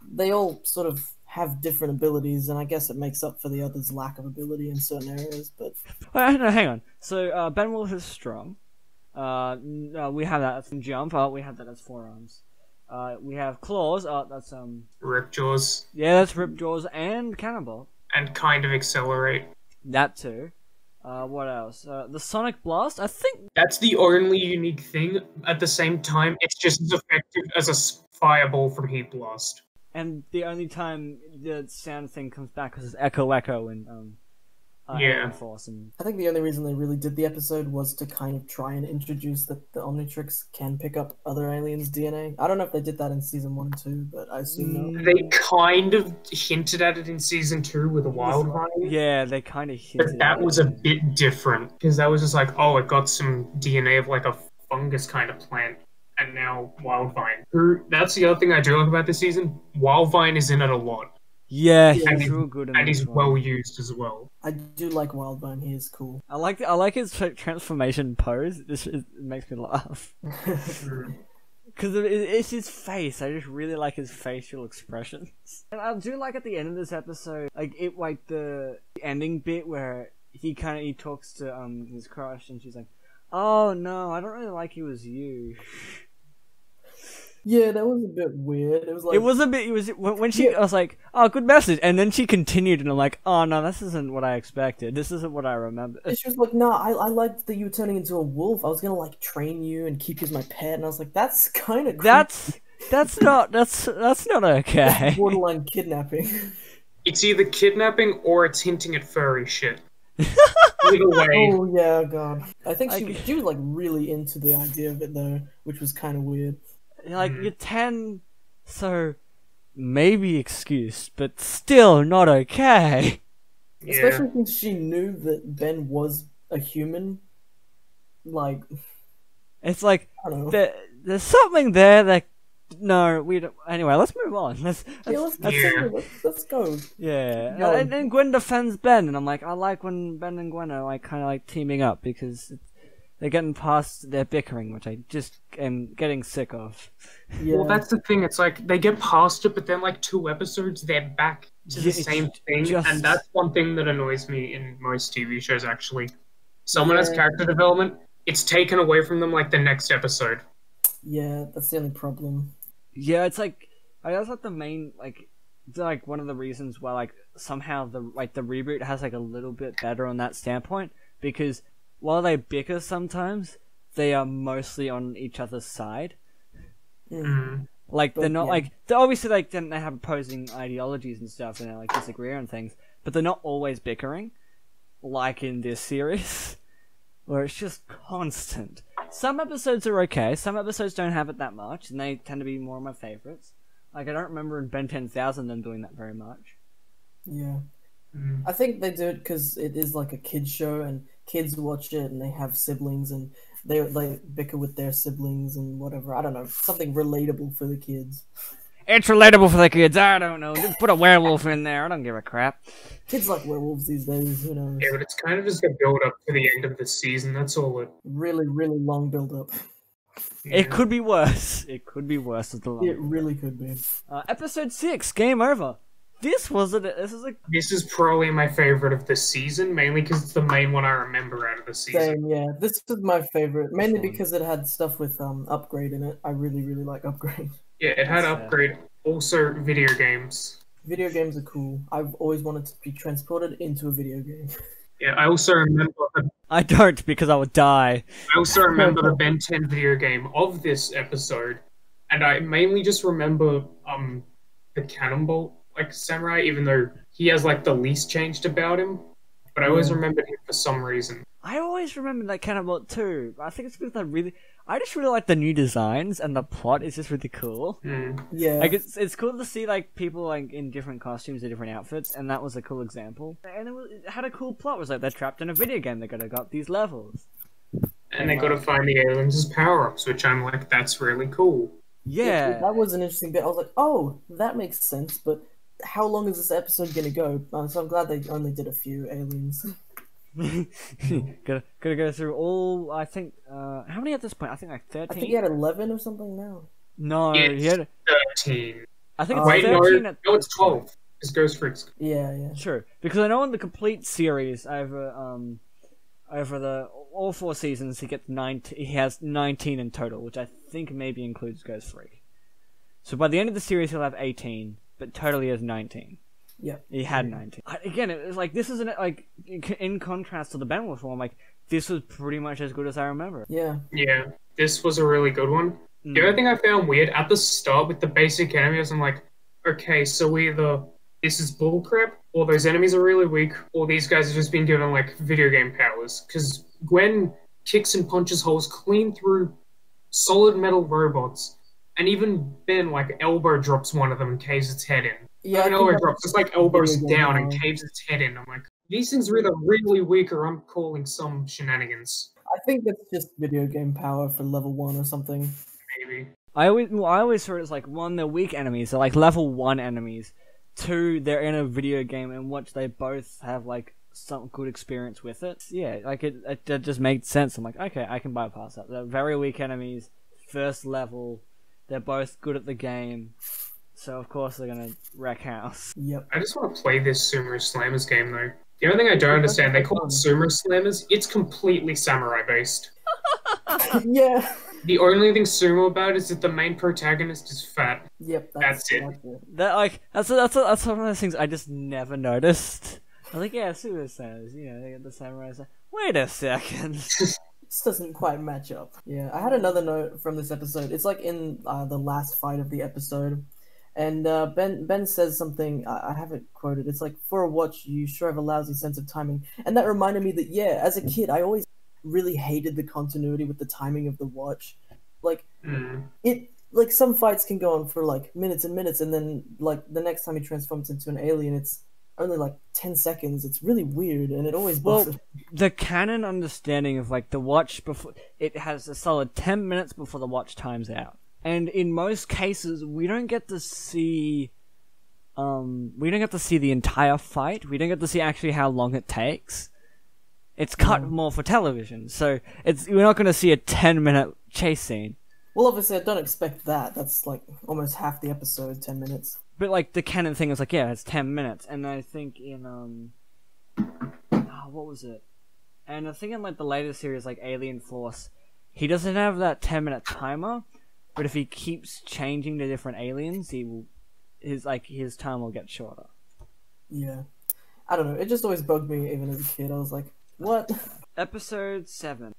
They all sort of have different abilities, and I guess it makes up for the others' lack of ability in certain areas. But Wait, no, hang on. So uh, Ben Wolf is strong. Uh, n- uh, we have that as jump. Oh, we have that as Four Arms. Uh, we have claws. Oh, that's um. Ripjaws Yeah, that's Rip Jaws and Cannonbolt. and kind of XLR8. That too. Uh, what else? Uh, the Sonic Blast. I think. That's the only unique thing. At the same time, it's just as effective as a fireball from Heat Blast. And the only time the sound thing comes back is Echo Echo and um. Uh, Yeah. Alien Force and I think the only reason they really did the episode was to kind of try and introduce that the Omnitrix can pick up other aliens' DNA. I don't know if they did that in season one too, but I assume no. They kind of hinted at it in season two with a Wildvine. yeah, they kind of hinted. But that at was it. a bit different because that was just like, oh, it got some DNA of like a fungus kind of plant, and now Wildvine. Who- That's the other thing I do like about this season. Wildvine is in it a lot, Yeah, he's he's- real good and this he's one. well used as well. I do like Wildvine. He is cool. I like I like his transformation pose. This it makes me laugh because it, it's his face. I just really like his facial expressions. And I do like at the end of this episode, like it like the ending bit where he kind of he talks to um his crush and she's like, "Oh no, I don't really like you as you." yeah, that was a bit weird. It was like it was a bit. It was when when she. I was like, "Oh, good message," and then she continued, and I'm like, "Oh no, this isn't what I expected. This isn't what I remember." And She was like, "No, I, I liked that you were turning into a wolf. I was gonna like train you and keep you as my pet." And I was like, "That's kind of That's that's not that's that's not okay. borderline kidnapping." It's either kidnapping or it's hinting at furry shit. Either way, oh yeah, god. I think she Like- she was like really into the idea of it though, which was kind of weird. Like Mhm. you're ten, so maybe excused, but still not okay. yeah. Especially since she knew that Ben was a human. Like It's like I don't know. there, there's something there that no, we don't. Anyway, let's move on. Let's, yeah, let's, let's, Yeah. let's, let's, let's go. yeah. No. And, and Gwen defends Ben, and I'm like, I like when Ben and Gwen are like kind of like teaming up because it's, they're getting past their bickering, which I just am getting sick of. Yeah. Well, that's the thing. It's like they get past it, but then like two episodes, they're back to the it's same thing, just- and that's one thing that annoys me in most TV shows. Actually, someone has character development, it's taken away from them like the next episode. yeah, that's the only problem. Yeah, it's like I that's like the main like like one of the reasons why like somehow the like the reboot has like a little bit better on that standpoint because while they bicker sometimes, they are mostly on each other's side. Mm. Like they're not yeah. like they're obviously like then they have opposing ideologies and stuff and they like disagree on things, but they're not always bickering, like in this series, where it's just constant. Some episodes are okay, some episodes don't have it that much, and they tend to be more of my favorites. Like I don't remember in Ben Ten Thousand them doing that very much. Yeah. Mm. I think they do it because it is like a kids show, and kids watch it, and they have siblings, and they they bicker with their siblings and whatever. I don't know, something relatable for the kids. It's relatable for the kids. I don't know. Just put a werewolf in there. I don't give a crap. Kids like werewolves these days. Who knows? Yeah, but it's kind of just a build up to the end of the season. That's all it. Really, really long build up. It could be worse. It could be worse as the long. It really could be. Uh, episode six, game over. This was a. This is a This is probably my favorite of the season, mainly because it's the main one I remember out of the season. Same, yeah. This was my favorite, mainly because it had stuff with um upgrade in it. I really, really like upgrade. Yeah, it had That's fair. upgrade. Also, video games. Video games are cool. I've always wanted to be transported into a video game. Yeah, I also remember. The, I don't because I would die. I also remember the Ben 10 video game of this episode, and I mainly just remember um the Cannonbolt like samurai, even though he has like the least changed about him. But I always Yeah. remembered him for some reason. I always remember that Cannonbolt too. I think it's because I really, I just really like the new designs and the plot is just really cool. Hmm. Yeah. Like it's it's cool to see like people like in different costumes and different outfits, and that was a cool example. And it, was, it had a cool plot. It was like they're trapped in a video game. They're gonna go up these levels. And they got to find the aliens' power ups, which I'm like, that's really cool. Yeah. that was an interesting bit. I was like, oh, that makes sense, but how long is this episode gonna go? Uh, so I'm glad they only did a few aliens. gotta gotta go through all. I think. Uh, how many at this point? I think like thirteen. I think he had eleven or something now. No, It's he had. 13. I think it's Wait, no, thirteen. at, no, it's 12. It's Ghost Freaks. Yeah, yeah. True, because I know in the complete series over um over the all four seasons he gets nineteen. He has nineteen in total, which I think maybe includes Ghost Freak. So by the end of the series he'll have eighteen, but totally has nineteen. Yeah. He had nineteen. I, again, it was like this isn't like in in contrast to the Benwolf one. Like this was pretty much as good as I remember. Yeah. Yeah, this was a really good one. The Mm. other thing I found weird at the start with the basic enemies, I'm like, okay, so either this is bullcrap, or those enemies are really weak, or these guys have just been given like video game powers. Because Gwen kicks and punches holes clean through solid metal robots, and even Ben like elbow drops one of them and caves its head in. Yeah. Not I an elbow drops, it's like elbows video game down and caves its head in. I'm like, these things are either really weak or I'm calling some shenanigans. I think that's just video game power for level one or something. Maybe. I always, well, I always heard it's like one, they're weak enemies, they're like level one enemies. Two, they're in a video game in which they both have like some good experience with it. Yeah, like it, it, it just made sense. I'm like, okay, I can bypass that. They're very weak enemies, first level. They're both good at the game, so of course they're gonna wreck house. Yep. I just want to play this Sumo Slammers game though. The only thing I don't understand, they call it Sumo Slammers. It's completely samurai based. yeah. The only thing sumo about is that the main protagonist is fat. Yep. That's it. that's it. That like that's that's that's one of those things I just never noticed. I was like, yeah, sumo Saiyans, you know, they get the samurai. Say, Wait a second. This doesn't quite match up. Yeah, I had another note from this episode. It's like in uh, the last fight of the episode, and uh, Ben Ben says something. I, I haven't quoted. It's like, "For a watch, you sure have a lousy sense of timing," and that reminded me that yeah, as a kid, I always really hated the continuity with the timing of the watch. Like Mm. it, like some fights can go on for like minutes and minutes, and then like the next time he transforms into an alien, it's only like ten seconds. It's really weird, and it always Well, the canon understanding of like the watch before it has a solid 10 minutes before the watch times out and in most cases we don't get to see um we don't get to see the entire fight we don't get to see actually how long it takes it's cut more for television so it's we're not going to see a 10 minute chase scene Well, obviously, I don't expect that. That's like almost half the episode, ten minutes. But like the canon thing is like yeah it's 10 minutes and i think in um oh, what was it and i think in like the later series like alien force he doesn't have that 10 minute timer but if he keeps changing to different aliens he will his like his time will get shorter Yeah. I don't know. It just always bugged me, even as a kid. I was like, what? episode 7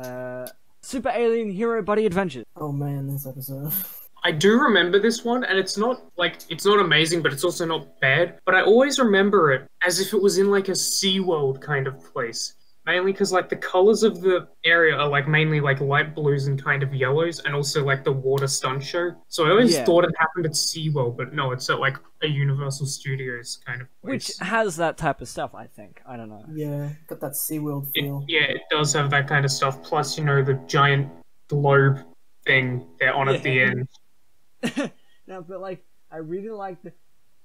uh super alien hero buddy adventures Oh man, this episode. I do remember this one, and it's not like it's not amazing, but it's also not bad. But I always remember it as if it was in like a SeaWorld kind of place. Mainly because like the colors of the area are like mainly like light blues and kind of yellows, and also like the water stunt show. So I always Yeah. thought it happened at SeaWorld, but no, it's at like a Universal Studios kind of place. which has that type of stuff i think i don't know yeah, got that SeaWorld It- feel. yeah, it does have that kind of stuff. Plus, you know, the giant globe thing they're on at the end. no, but like I really like the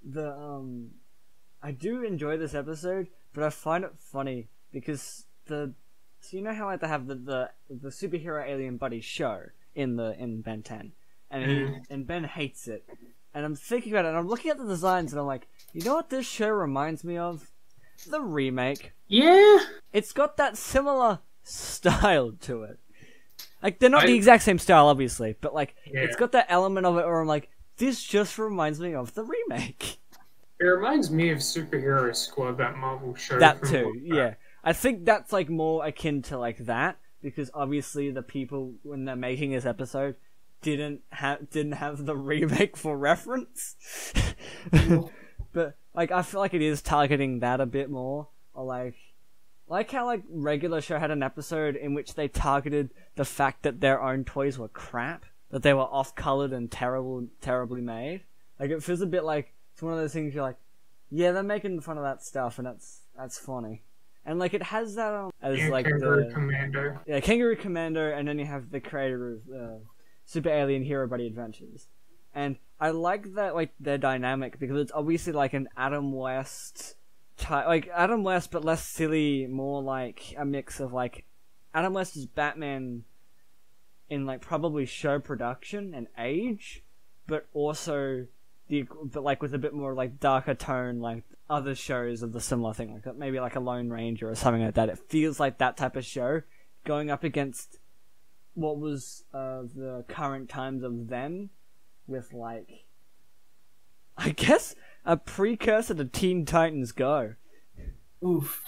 the um I do enjoy this episode, but I find it funny because the so you know how like they have the the, the superhero alien buddy show in the in Ben 10 and he Mm. and Ben hates it. And I'm thinking about it and I'm looking at the designs and I'm like, you know what this show reminds me of? The remake. Yeah, It's got that similar style to it. Like they're not the exact same style, obviously, but like Yeah. it's got that element of it where I'm like, this just reminds me of the remake. it reminds me of Superhero Squad, that Marvel show. that too, yeah. I think that's like more akin to like that because obviously the people when they're making this episode didn't have didn't have the remake for reference. but like I feel like it is targeting that a bit more, or like like how like regular show had an episode in which they targeted the fact that their own toys were crap, that they were off colored and terrible, terribly made. Like it feels a bit like it's one of those things you're like, yeah, they're making fun of that stuff, and that's that's funny. and like it has that um, as Yeah, like Kangaroo the Commando. yeah Kangaroo Commander, and then you have the creator of uh, Super Alien Hero Buddy Adventures, and I like that like their dynamic because it's obviously like an Adam West like Adam West, but less silly, more like a mix of like Adam West is Batman in like probably show production and age, but also the but like with a bit more like darker tone, like other shows of the similar thing, like maybe like a Lone Ranger or something like that. It feels like that type of show going up against what was uh, the current times of then, with like I guess a precursor to Teen Titans Go, Oof.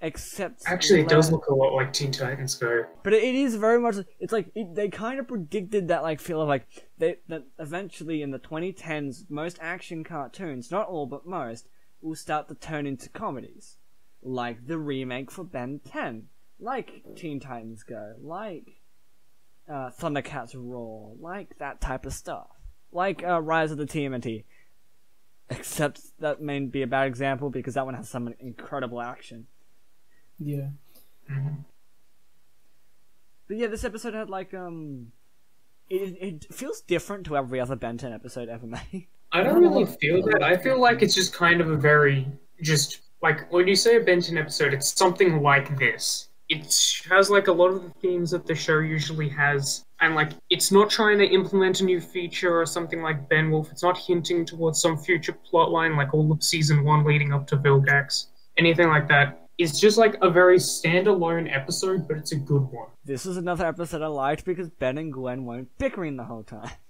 except Actually, it does look a lot like Teen Titans Go. But it is very much. It's like it, they kind of predicted that like feel of like they that eventually in the 2010s most action cartoons, not all but most, will start to turn into comedies, like the remake for Ben 10, like Teen Titans Go, like uh, Thundercats Roar, like that type of stuff, like uh, Rise of the TMNT. Except that may be a bad example because that one has some incredible action. Yeah. But yeah, this episode had like um, it it feels different to every other Ben 10 episode ever made. I don't really feel that. I feel like it's just kind of a very just like when you say a Ben 10 episode, it's something like this. It has like a lot of the themes that the show usually has, and like it's not trying to implement a new feature or something like Benwolf. It's not hinting towards some future plotline like all of season one leading up to Vilgax, anything like that. It's just like a very standalone episode, but it's a good one. This is another episode I liked because Ben and Gwen weren't bickering the whole time.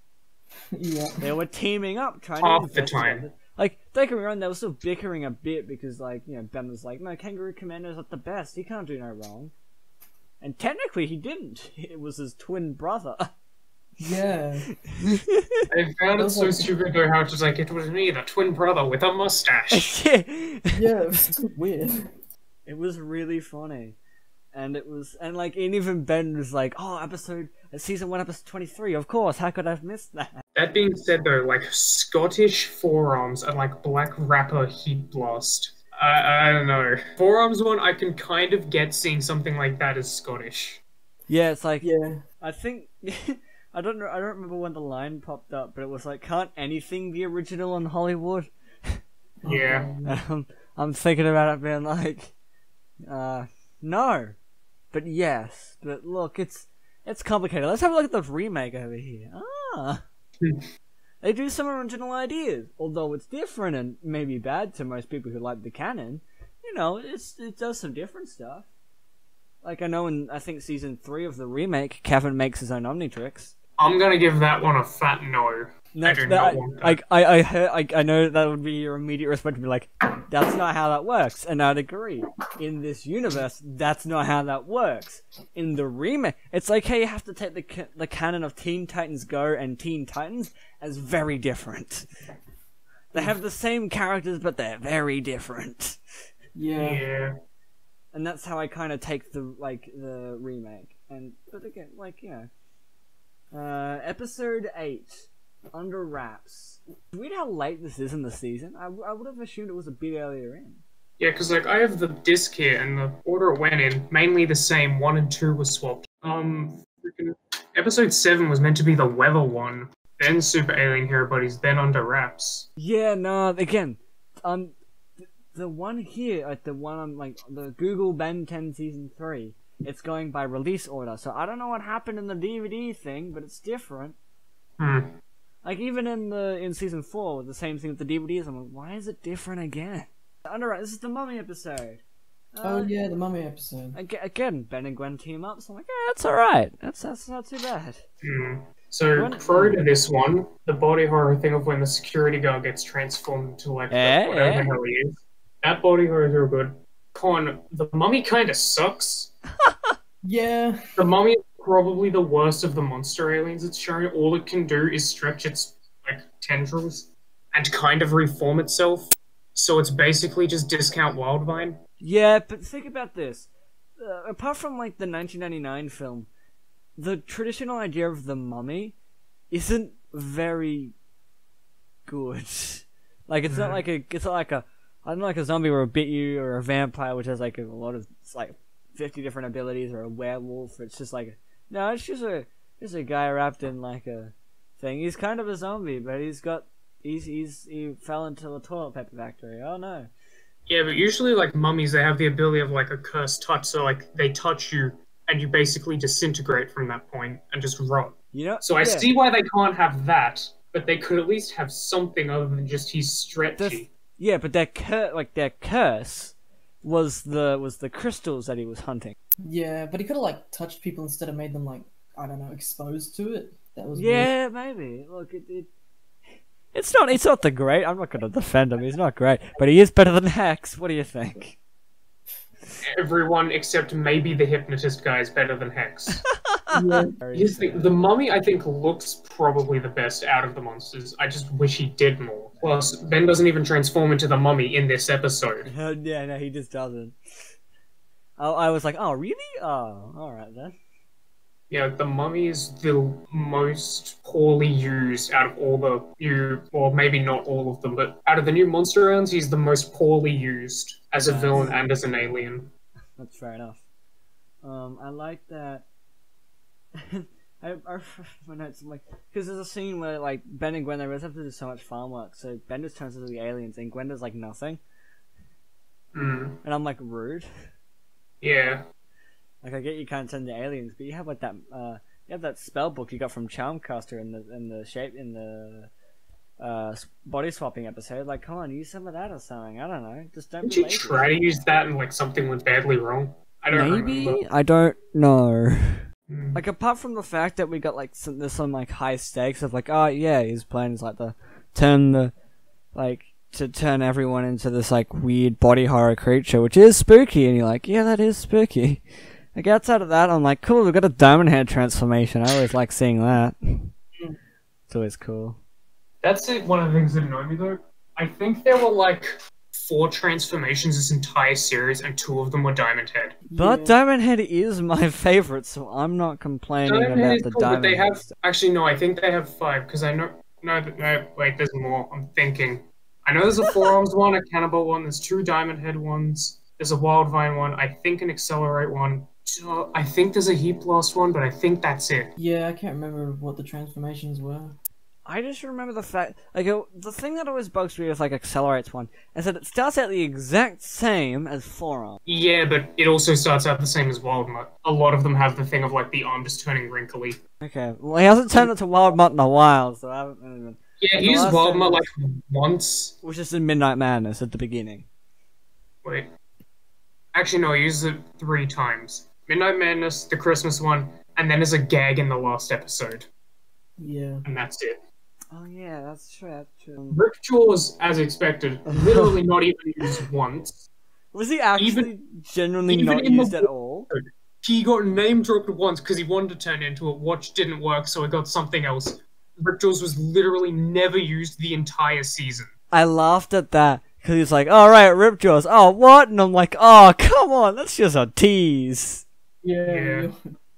Yeah. They were teaming up, trying Half to the time. it. Like, don't get me wrong, they were still bickering a bit because, like, you know, Ben was like, "No, Kangaroo Commando's not the best. He can't do no wrong." And technically, he didn't. It was his twin brother. Yeah. I found it so stupid though how it's just like it was me, the twin brother with a mustache. yeah. Yeah, it was weird. It was really funny. And it was, and like, and even Ben was like, oh, episode, uh, season 1, episode 23, of course, how could I have missed that? That being said, though, like Scottish Four Arms and like black rapper Heatblast. I, I don't know. Four Arms one, I can kind of get seeing something like that as Scottish. Yeah, it's like, Yeah. I think, I don't know, I don't remember when the line popped up, but it was like, can't anything be original in Hollywood? Yeah. Um, I'm thinking about it being like, uh, no. But yes. But look, it's, it's complicated. Let's have a look at the remake over here. Ah. They do some original ideas, although it's different and maybe bad to most people who like the canon. You know, it's it does some different stuff. Like I know in I think season three of the remake, Kevin makes his own Omnitrix. I'm gonna give that one a fat no. No, do that- not I, want that. Like I, I heard, I, I know that would be your immediate response to be like, that's not how that works, and I'd agree. In this universe, that's not how that works. In the remake, it's like how you have to take the ca- the canon of Teen Titans Go and Teen Titans as very different. They have the same characters, but they're very different, Yeah. Yeah. and that's how I kind of take the like the remake. And but again, like you know, uh, episode eight, under wraps. Weird how late this is in the season. I, I would have assumed it was a bit earlier in. Yeah, because like I have the disc here, and the order it went in mainly the same. One and two were swapped. Um, freaking- episode seven was meant to be the weather one, then Super Alien Hero Buddies, then Under Wraps. Yeah, no, again, um, th- the one here, like the one on like the Google Ben 10 season three, it's going by release order. So I don't know what happened in the DVD thing, but it's different. Hmm. Like even in the in season four, with the same thing with the DVDs, I'm like, why is it different again? Under this is the Mummy episode. Oh Uh, yeah, the mummy episode. Aga- Again, Ben and Gwen team up, so I'm like, yeah, that's alright. That's that's not too bad. Hmm. So When- pro to this one, the body horror thing of when the security guard gets transformed into like the- Eh, whatever eh. the hell he is. That body horror is real good. Con, the mummy kind of sucks. Yeah. The mummy is probably the worst of the monster aliens it's shown. All it can do is stretch its like tendrils and kind of reform itself. So it's basically just discount Wildvine. Yeah, but think about this. Uh, apart from like the 1999 film, the traditional idea of the mummy isn't very good. Like it's not like a it's not like a unlike a zombie or a bit you or a vampire, which has like a lot of like fifty different abilities, or a werewolf. It's just like no, it's just a just a guy wrapped in like a thing. He's kind of a zombie, but he's got he's he's he fell into the toilet paper factory. Oh no. Yeah, but usually like mummies, they have the ability of like a cursed touch, so like they touch you and you basically disintegrate from that point and just rot. You know. So I see why they can't have that, but they could at least have something other than just he's stretchy. Yeah, but their cur- like their curse was the was the crystals that he was hunting. Yeah, but he could have like touched people instead of made them like I don't know exposed to it. That was weird. Yeah, maybe. Look, it, it it's not it's not the great. I'm not going to defend him. He's not great, but he is better than Hex. What do you think? Everyone except maybe the hypnotist guy is better than Hex. Yeah. Very Here's the, the mummy, I think, looks probably the best out of the monsters. I just wish he did more. Plus, Ben doesn't even transform into the mummy in this episode. Yeah, no, he just doesn't. I, I was like, oh, really? Oh, all right then. Yeah, the mummy is the most poorly used out of all the new, or maybe not all of them, but out of the new monster rounds, he's the most poorly used as a villain and as an alien. That's fair enough. Um, I like that. I, I my notes I'm like because there's a scene where like Ben and Gwen they always have to do so much farm work, so Ben just turns into the aliens and Gwen does like nothing, Mm, and I'm like rude. yeah. Like I get you can't send the aliens, but you have like that uh you have that spell book you got from Charmcaster in the in the shape in the uh body swapping episode. Like, come on, use some of that or something. I don't know. Just don't. Didn't you try to use that and like something went badly wrong? I don't Maybe remember. I don't know. Mm. Like apart from the fact that we got like some there's some like high stakes of like oh yeah his plan is like the turn the like to turn everyone into this like weird body horror creature which is spooky and you're like yeah that is spooky. Like outside of that I'm like cool we've got a Diamondhead transformation I always like seeing that. It's always cool. That's it, one of the things that annoyed me though. I think there were like four transformations this entire series, and two of them were Diamondhead. But Yeah. Diamondhead is my favorite, so I'm not complaining Diamond about the cool, but they Head have actually no. I think they have five because I know no no wait. There's more. I'm thinking. I know there's a four arms one, a Cannonbolt one. There's two Diamondhead ones. There's a Wildvine one. I think an XLR8 one. So, I think there's a Heatblast one, but I think that's it. Yeah, I can't remember what the transformations were. I just remember the fact, like, it, the thing that always bugs me with, like, XLR8's one, is that it starts out the exact same as Forearm. Yeah, but it also starts out the same as Wildmutt. A lot of them have the thing of like the arm just turning wrinkly. Okay, well, he hasn't turned into Wildmutt in a while, so I haven't really been... Yeah, The he used last Wild thing Mutt was- like once. Which is in Midnight Madness at the beginning. Wait. Actually, no, he uses it three times. Midnight Madness, the Christmas one, and then as a gag in the last episode. Yeah. And that's it. Oh, yeah, that's true, that's true. Ripjaws, as expected, literally not even used once. Was he actually Even- genuinely even not used at all? He got name dropped once because he wanted to turn into it. Watch didn't work, so he got something else. Ripjaws was literally never used the entire season. I laughed at that, because he's like, alright, Rip Ripjaws, oh, what? And I'm like, oh, come on, that's just a tease. Yeah.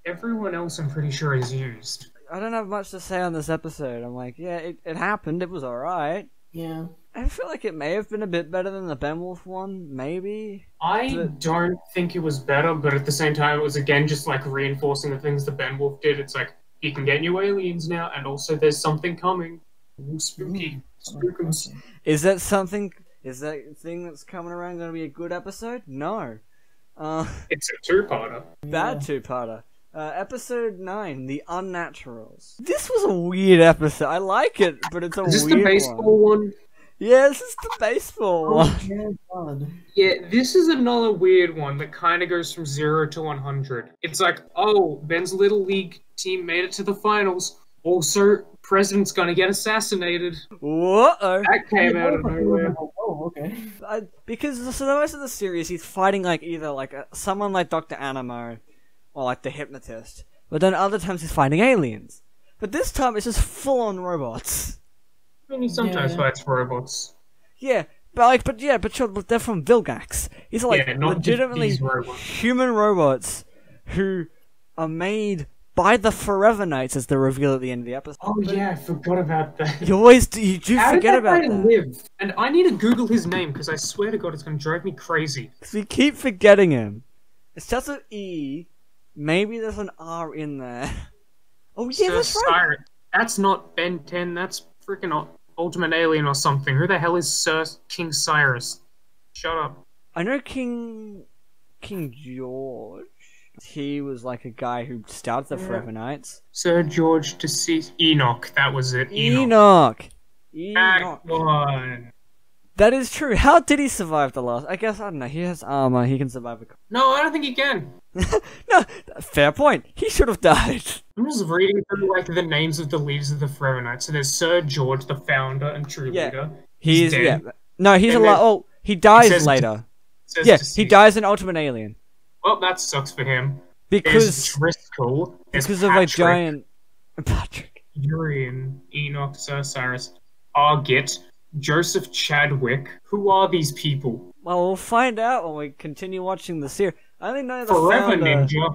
Everyone else, I'm pretty sure, is used. I don't have much to say on this episode. I'm like, yeah, it, it happened, it was alright. Yeah. I feel like it may have been a bit better than the Benwolf one, maybe. I The- don't think it was better, but at the same time, it was again just like reinforcing the things the Benwolf did. It's like you can get new aliens now, and also there's something coming. Ooh, spooky, spookums. Is that something? Is that thing that's coming around going to be a good episode? No. Uh, It's a two-parter. bad two-parter. Uh, episode nine, the Unnaturals. This was a weird episode. I like it, but it's a Is this weird the baseball one. one? Yeah, this is the baseball one. Oh, yeah, God. Yeah, this is another weird one that kind of goes from zero to 100. It's like, oh, Ben's little league team made it to the finals. Also, president's gonna get assassinated. Whoa! That came out of nowhere. Oh, okay. I, because so the most of the series, he's fighting like either like a, someone like Doctor Animo, or like the hypnotist. But then other times he's fighting aliens. But this time it's just full on robots. I mean, he sometimes Yeah. fights robots. Yeah, but like, but yeah, but sure, but they're from Vilgax. These are like yeah, legitimately robots. human robots who are made by the Forever Knights as the reveal at the end of the episode. Oh yeah, I forgot about that. You always do, you do How forget did that about guy that. live? And I need to Google his name because I swear to God, it's going to drive me crazy. 'Cause we keep forgetting him. It starts with E. Maybe there's an R in there. Oh yeah, Sir that's right. Cyrus. That's not Ben 10. That's freaking Ultimate Alien or something. Who the hell is Sir King Cyrus? Shut up. I know King King George. He was like a guy who started the Yeah. Forever Knights. Sir George deceased. Enoch. That was it. Enoch. Enoch. Enoch. one. That is true. How did he survive the last? I guess I don't know. He has armor. He can survive a. No, I don't think he can. no, fair point. He should have died. I'm just reading through like the names of the leaders of the Forever Knights. So there's Sir George, the founder and true Yeah. leader. He's dead. yeah. No, he's alive. Oh, he dies later. Yes, Yeah, he dies in Ultimate Alien Well, that sucks for him. Because Driscoll. Because of a giant Patrick. Urian, Enoch, Sir Cyrus, Argit, Joseph Chadwick. Who are these people? Well, we'll find out when we continue watching the series. I only know the Forever founder. Uh, Ninja.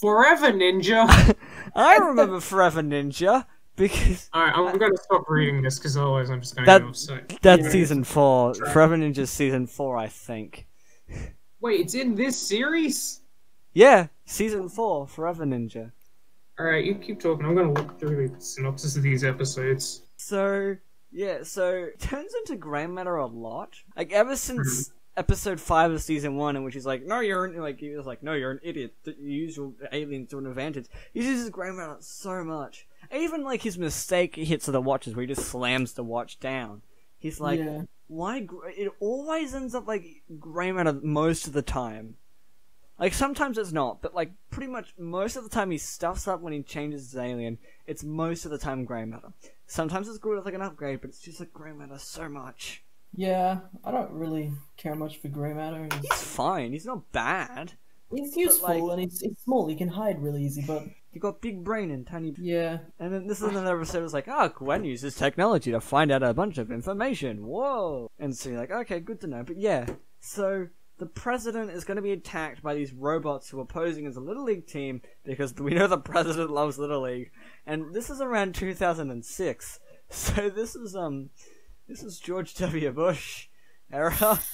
Forever Ninja. I remember Forever Ninja because Alright, I'm gonna stop reading this because otherwise I'm just gonna That- get upset. that's season four. Forever Ninja's season four, I think. Wait, it's in this series? Yeah, season four, Forever Ninja. Alright, you keep talking. I'm gonna look through the synopsis of these episodes. So yeah, so it turns into grey matter a lot. Like ever hmm. since episode five of season one, in which he's like, "No, you're an, like," he was like, "No, you're an idiot. You use your alien to an advantage." He uses grey matter so much. Even like his mistake he hits of the watches, where he just slams the watch down. He's like, yeah. Why? It always ends up like grey matter most of the time. Like sometimes it's not, but like pretty much most of the time he stuffs up when he changes his alien. It's most of the time grey matter. Sometimes it's good with like an upgrade, but it's just like grey matter so much. Yeah, I don't really care much for grey matter. He's, fine. He's not bad. he's useful like- and he's, he's small. He can hide really easy, but You got big brain and tiny. yeah, And then this is another episode. was like, oh, Gwen uses technology to find out a bunch of information. Whoa! And so you're like, okay, good to know. But yeah, so the president is going to be attacked by these robots who are posing as a little league team because we know the president loves little league, and this is around 2006. So this is um, this is George W. Bush era.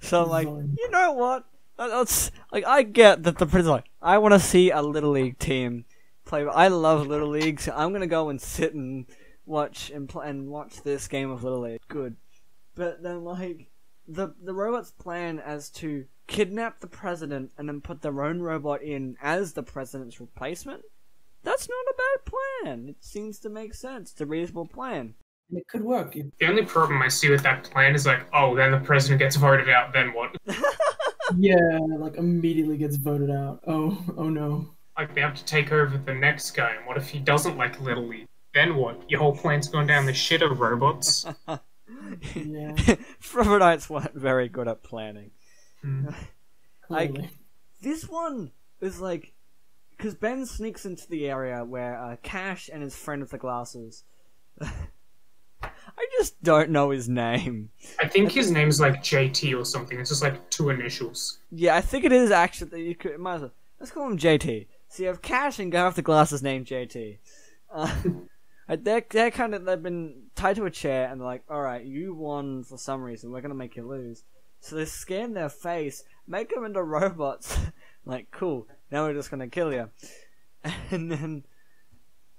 So I'm like, you know what? That- That's like I get that the president. Like, I want to see a little league team play. I love little league, so I'm gonna go and sit and watch and play and watch this game of little league. Good, but then like the the robots plan as to kidnap the president and then put their own robot in as the president's replacement. That's not a bad plan. It seems to make sense. It's a reasonable plan. and it could work. The only problem I see with that plan is like, oh, then the president gets voted out, then what? yeah, like immediately gets voted out. Oh, oh no. Like, they have to take over the next guy, and what if he doesn't like Little League? Then what? Your whole plan's gone down the shitter, robots? Yeah, Forever Knights weren't very good at planning. I- clearly. This one is like because Ben sneaks into the area where uh, Cash and his friend with the glasses. I just don't know his name. I think his name's like JT or something. It's just like two initials. Yeah, I think it is actually. You could might as well, let's call him JT. So you have Cash and guy with the glasses named JT. Uh, they're they're kind of they've been tied to a chair and they're like, all right, you won for some reason. We're gonna make you lose. So they scan their face, make them into robots. like, cool. Now we're just gonna kill you. And then,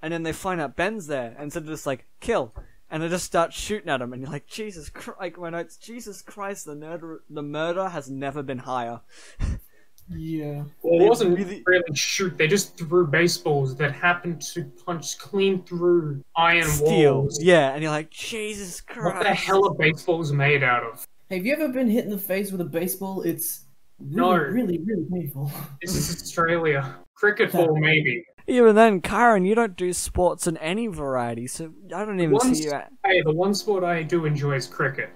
and then they find out Ben's there, and so they're just like kill. And they just start shooting at him, and you're like, Jesus Christ! Like my notes, Jesus Christ! The murder, the murder has never been higher. Yeah. Well, it wasn't really- really... shoot. They just threw baseballs that happened to punch clean through iron Steel, walls. yeah, and you're like, Jesus Christ! What the hell are baseballs made out of? Have you ever been hit in the face with a baseball? It's really, No. really, really painful. This is Australia. Cricket ball, maybe. Even then, Kyran, you don't do sports in any variety, so I don't even One see you. At... Hey, the one sport I do enjoy is cricket.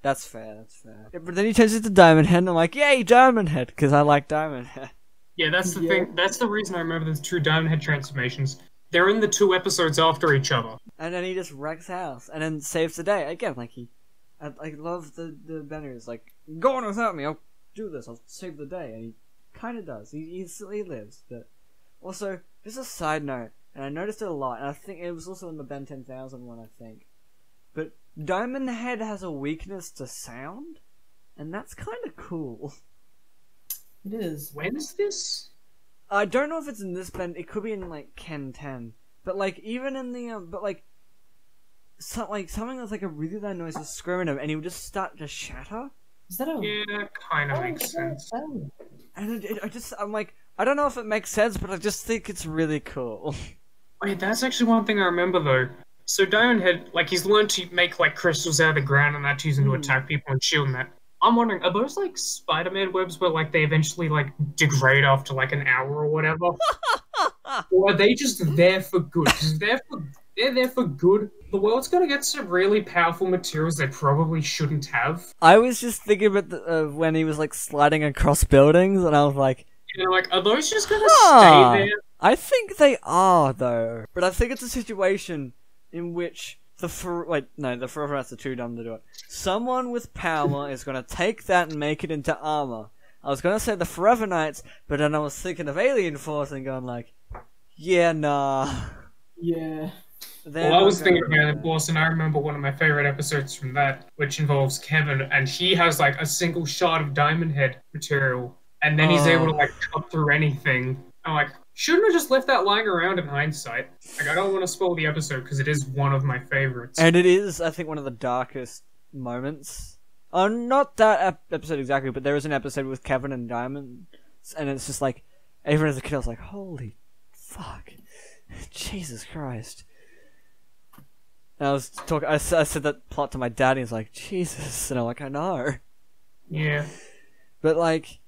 That's fair. That's fair. Yeah, but then he turns into Diamondhead, and I'm like, yay, Diamondhead, because I like Diamondhead. Yeah, that's the Yeah. thing. That's the reason I remember the two Diamondhead transformations. They're in the two episodes after each other. And then he just wrecks house, and then saves the day again. Like he, I, I love the the banners. Like go on without me, I'll do this. I'll save the day, and he kind of does. He still- lives, but Also, just a side note, and I noticed it a lot, and I think it was also in the Ben 10,000 one, I think. But Diamondhead has a weakness to sound, and that's kind of cool. It is. When's this? I don't know if it's in this bend. It could be in like Ken Ten, but like even in the um, but like, so, like something that's like a really loud noise was screaming him, and he would just start to shatter. Is that a? Yeah, kind of makes it's sense. not a sound. And it, it, I just I'm like I don't know if it makes sense, but I just think it's really cool. Wait, that's actually one thing I remember though. So Diamondhead like he's learned to make like crystals out of the ground, and that's using to Hmm. attack people and shield and that. I'm wondering, are those like Spider-Man webs where like they eventually like degrade after like an hour or whatever, or are they just there for good? They're for they're there for good. The world's gonna get some really powerful materials they probably shouldn't have. I was just thinking about the, uh, when he was like sliding across buildings, and I was like, You know, like are those just gonna Huh. stay there? I think they are though, but I think it's a situation in which the for wait no the forever are too dumb to do it. Someone with power is gonna take that and make it into armor. I was gonna say the Forever Knights, but then I was thinking of Alien Force and going like, yeah, nah. Yeah. They're Well, I was thinking that. boss, and I remember one of my favorite episodes from that, which involves Kevin, and he has like a single shot of Diamondhead material, and then he's able to Oh. like cut through anything. I'm like, shouldn't have just left that lying around in hindsight. Like, I don't want to spoil the episode because it is one of my favorites. And it is, I think, one of the darkest moments. Oh, not that ep- episode exactly, but there is an episode with Kevin and Diamond, and it's just like, even as a kid, I was like, holy fuck. Jesus Christ. And I was talking, I said that plot to my dad, and he's like, Jesus. And I'm like, I know. yeah, But like,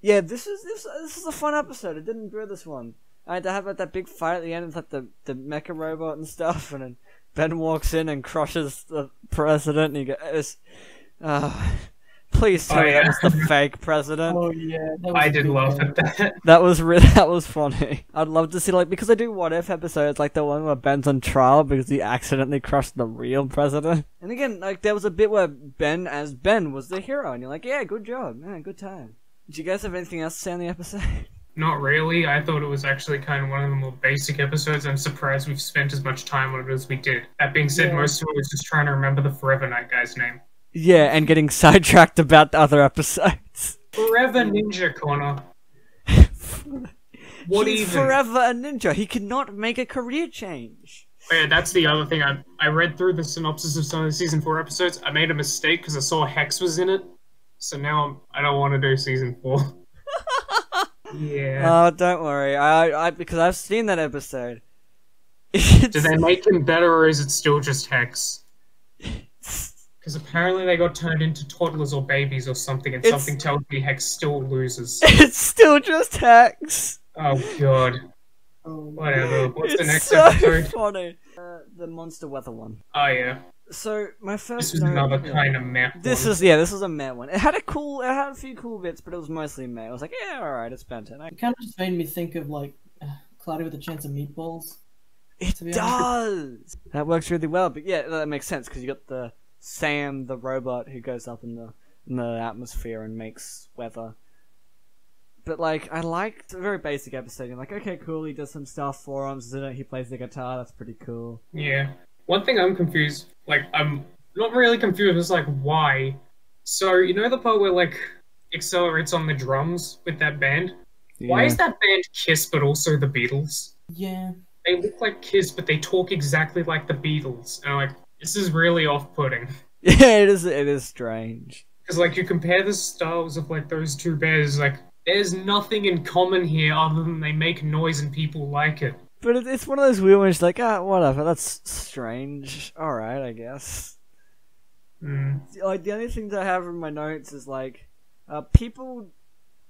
yeah, this is this this is a fun episode. I did enjoy this one. I had to have like, that big fight at the end with like the the mecha robot and stuff, and then Ben walks in and crushes the president, and he goes, uh, "Please oh, tell Oh, me that was the fake president." Oh yeah. That was I a did big laugh at that. That was really that was funny. I'd love to see like because I do what if episodes like the one where Ben's on trial because he accidentally crushed the real president. And again, like there was a bit where Ben as Ben was the hero, and you're like, yeah, good job, man, good time. Did you guys have anything else to say on the episode? Not really. I thought it was actually kind of one of the more basic episodes. I'm surprised we've spent as much time on it as we did. That being said, Yeah. most of it was just trying to remember the Forever Knight guy's name. Yeah, and getting sidetracked about the other episodes. Forever Ninja Conor. What He's even? forever a ninja. He cannot make a career change. Oh, yeah, that's the other thing. I I read through the synopsis of some of the season four episodes. I made a mistake because I saw Hex was in it, so now I'm, I don't want to do season four. yeah. Oh, don't worry. I, I because I've seen that episode. do they make him better, or is it still just Hex? Because apparently they got turned into toddlers or babies or something, and It's- something tells me Hex still loses. It's still just Hex. Oh god. Oh, Whatever. What's it's the next so episode? funny. Uh, the monster weather one. Oh yeah. So my first. This was another yeah. kind of meh. This one. is yeah. This was a meh one. It had a cool. It had a few cool bits, but it was mostly meh. I was like, yeah, all right, it's Ben 10. I, It kind of just made me think of like uh, Cloudy with a Chance of Meatballs. it To be does. That works really well. But yeah, that makes sense because you got the Sam, the robot, who goes up in the in the atmosphere and makes weather. But like, I liked a very basic episode. You're like, okay, cool. He does some stuff. Four Arms in it. He plays the guitar. That's pretty cool. Yeah. One thing I'm confused, like I'm not really confused, it's like why? So you know the part where like XLR8's on the drums with that band? Why is that band Kiss but also the Beatles? Yeah. They look like Kiss but they talk exactly like the Beatles. And I'm like, this is really off putting. Yeah, it is. It is strange. Because like you compare the styles of like those two bears, like there's nothing in common here other than they make noise and people like it. But it's one of those weird ones. Like, ah, whatever. That's strange. All right, I guess. Mm. Like the only things I have in my notes is like, uh, people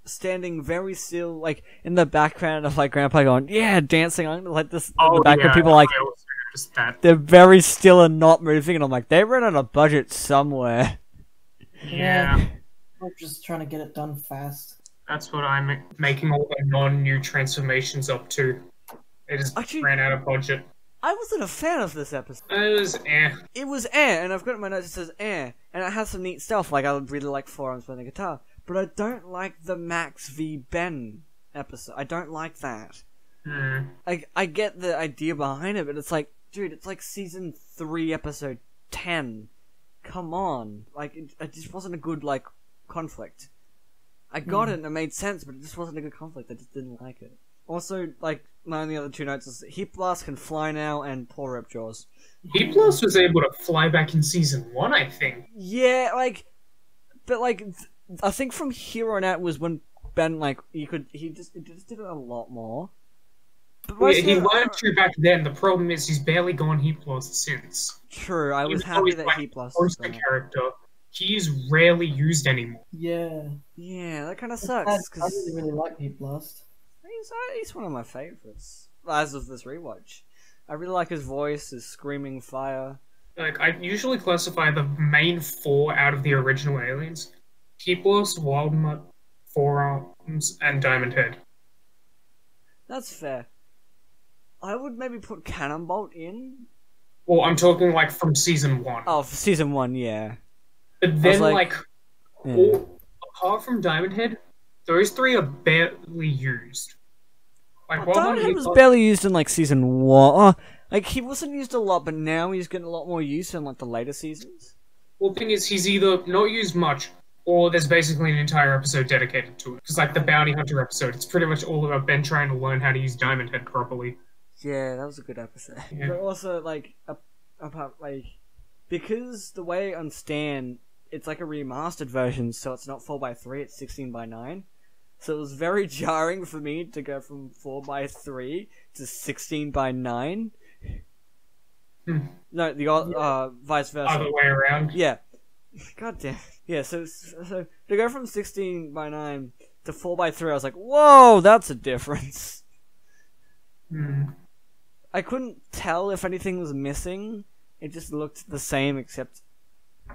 standing very still, like in the background of like Grandpa going, yeah, dancing like this. in Oh the background, yeah, people like I also that. they're very still and not moving, and I'm like, they ran out of budget somewhere. Yeah. We're just trying to get it done fast. That's what I'm making all the non-new transformations up to. It just Actually- ran out of budget. I wasn't a fan of this episode. It was eh. It was air, and I've got it in my notes. It says air, and it has some neat stuff. Like I really like Four Arms playing the guitar, but I don't like the Max v Ben episode. I don't like that. Hmm. Like I get the idea behind it, but it's like, dude, it's like season three, episode ten. Come on, like it, it just wasn't a good like conflict. I got hmm. it and it made sense, but it just wasn't a good conflict. I just didn't like it. Also, like my only other two notes is Heatblast can fly now and poor Ripjaws. Heatblast was able to fly back in season one, I think. Yeah, like, but like, th- I think from here on out was when Ben like he could he just he just did it a lot more. But Yeah, he it- learned to back then. The problem is he's barely gone Heatblast since. True, I was was happy always, that like, Heatblast was Poster back. character. He's rarely used anymore. Yeah. Yeah, that kind of I, sucks I because really, really like Heatblast. he's uh, he's one of my favorites as of this rewatch. I really like his voice, his screaming fire. Like I usually classify the main four out of the original aliens: Heatblast, Wildmutt, Four Arms, and Diamond Head. That's fair. I would maybe put Cannonbolt in. Well, I'm talking like from season one. Oh, for season one, yeah. but then, like- like, Yeah. all, apart from Diamondhead, those three are barely used. Like, Diamondhead was Blast- barely used in like season one. Oh, like he wasn't used a lot, but now he's getting a lot more use in like the later seasons. Well, the thing is, he's either not used much, or there's basically an entire episode dedicated to it. Because, like, the Bounty Hunter episode, it's pretty much all about Ben trying to learn how to use Diamondhead properly. Yeah, that was a good episode. Yeah. But also, like, a- apart like because the way on Stan, it's like a remastered version, so it's not four by three; it's sixteen by nine. So it was very jarring for me to go from four by three to sixteen by nine. Hmm. No, the o- uh, vice versa. Other way around. Yeah. God damn. Yeah, so so to go from sixteen by nine to four by three, I was like, whoa, that's a difference. Hmm. I couldn't tell if anything was missing. It just looked the same, except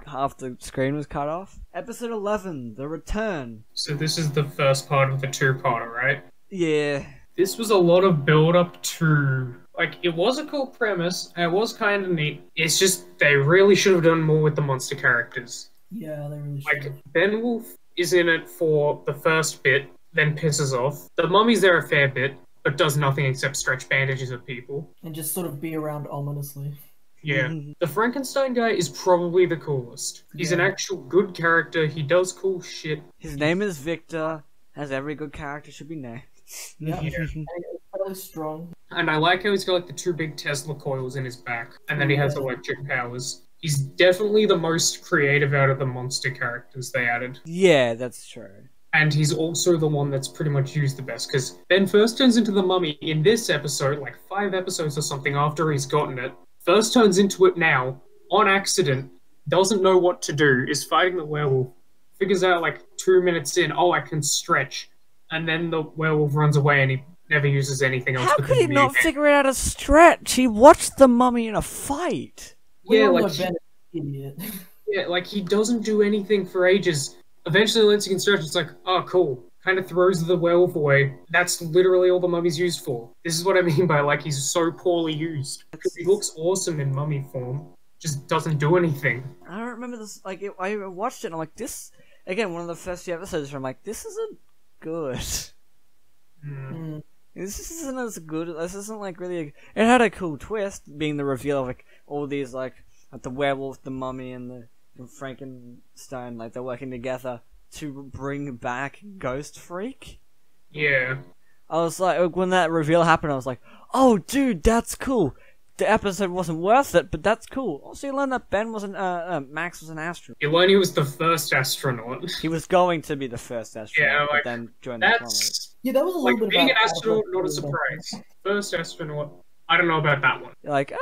half the screen was cut off. Episode eleven, The Return. So this is the first part of the two-parter, right? Yeah, This was a lot of build-up to... Like, it was a cool premise, and it was kind of neat. It's just, they really should have done more with the monster characters. Yeah, they really should. Like, Benwolf is in it for the first bit, then pisses off. The mummy's there a fair bit, but does nothing except stretch bandages at people. and just sort of be around ominously. Yeah. Mhm. The Frankenstein guy is probably the coolest. He's an actual good character, he does cool shit. his name is Victor, as every good character should be named. Yeah. Yeah. And it's really strong. And I like how he's got like the two big Tesla coils in his back, and then he has electric powers. He's definitely the most creative out of the monster characters they added. yeah, that's true. And he's also the one that's pretty much used the best, because Ben first turns into the mummy in this episode, like five episodes or something after he's gotten it. First turns into it now, on accident, doesn't know what to do, is fighting the werewolf, figures out like two minutes in, oh, I can stretch. And then the werewolf runs away and he never uses anything else. How with could he not again. figure out a stretch? He watched the mummy in a fight. Yeah, like know he- Ben idiot. Yeah, like he doesn't do anything for ages. Eventually, once he can stretch, it's like, oh, cool. Kind of throws the werewolf away. That's literally all the mummy's used for. This is what I mean by like he's so poorly used. Because he looks awesome in mummy form, just doesn't do anything. I don't remember this. Like, it, I watched it and I'm like, this. Again, one of the first few episodes where I'm like, this isn't good. Hmm. Mm. This isn't as good. This isn't like really. A, it had a cool twist, being the reveal of like all these like, like the werewolf, the mummy, and the, the Frankenstein. Like they're working together to bring back Ghostfreak. Yeah. I was like, when that reveal happened, I was like, oh, dude, that's cool. The episode wasn't worth it, but that's cool. Also, you learned that Ben wasn't, uh, uh, Max was an astronaut. You learn he was the first astronaut. He was going to be the first astronaut, Yeah, like, but then joined the Clone That's Yeah, that was a like little bit being an about astronaut, not a surprise. First astronaut. I don't know about that one. You're like, uh,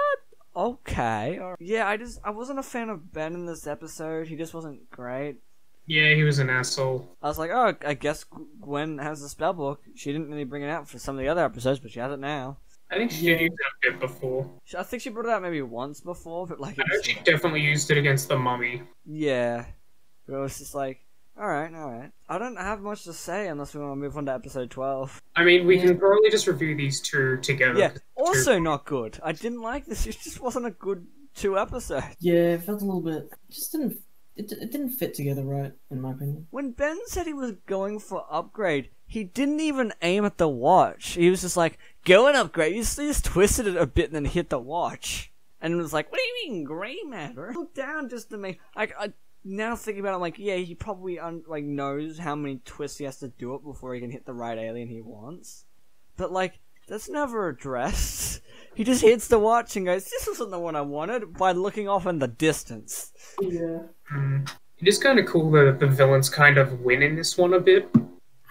okay. alright. Yeah, I just, I wasn't a fan of Ben in this episode. He just wasn't great. Yeah, he was an asshole. I was like, oh, I guess Gwen has the spell book. She didn't really bring it out for some of the other episodes, but she has it now. I think she Yeah. used it a bit before. I think she brought it out maybe once before, but like, I know she definitely used it against the mummy. yeah. But it was just like, alright, alright. I don't have much to say unless we want to move on to episode 12. I mean, we Yeah. can probably just review these two together. Yeah, 'cause also not good. I didn't like this. It just wasn't a good two episodes. Yeah, it felt a little bit. Just didn't it, it didn't fit together right, in my opinion. When Ben said he was going for upgrade, he didn't even aim at the watch. He was just like, go and upgrade. He just, he just twisted it a bit and then hit the watch. And it was like, what do you mean, gray matter? Look down just to make. Like, I, now thinking about it, I'm like, yeah, he probably un- like knows how many twists he has to do it before he can hit the right alien he wants. But like, that's never addressed. He just hits the watch and goes, "This wasn't the one I wanted." By looking off in the distance. Yeah. Mm. It is kind of cool that the villains kind of win in this one a bit.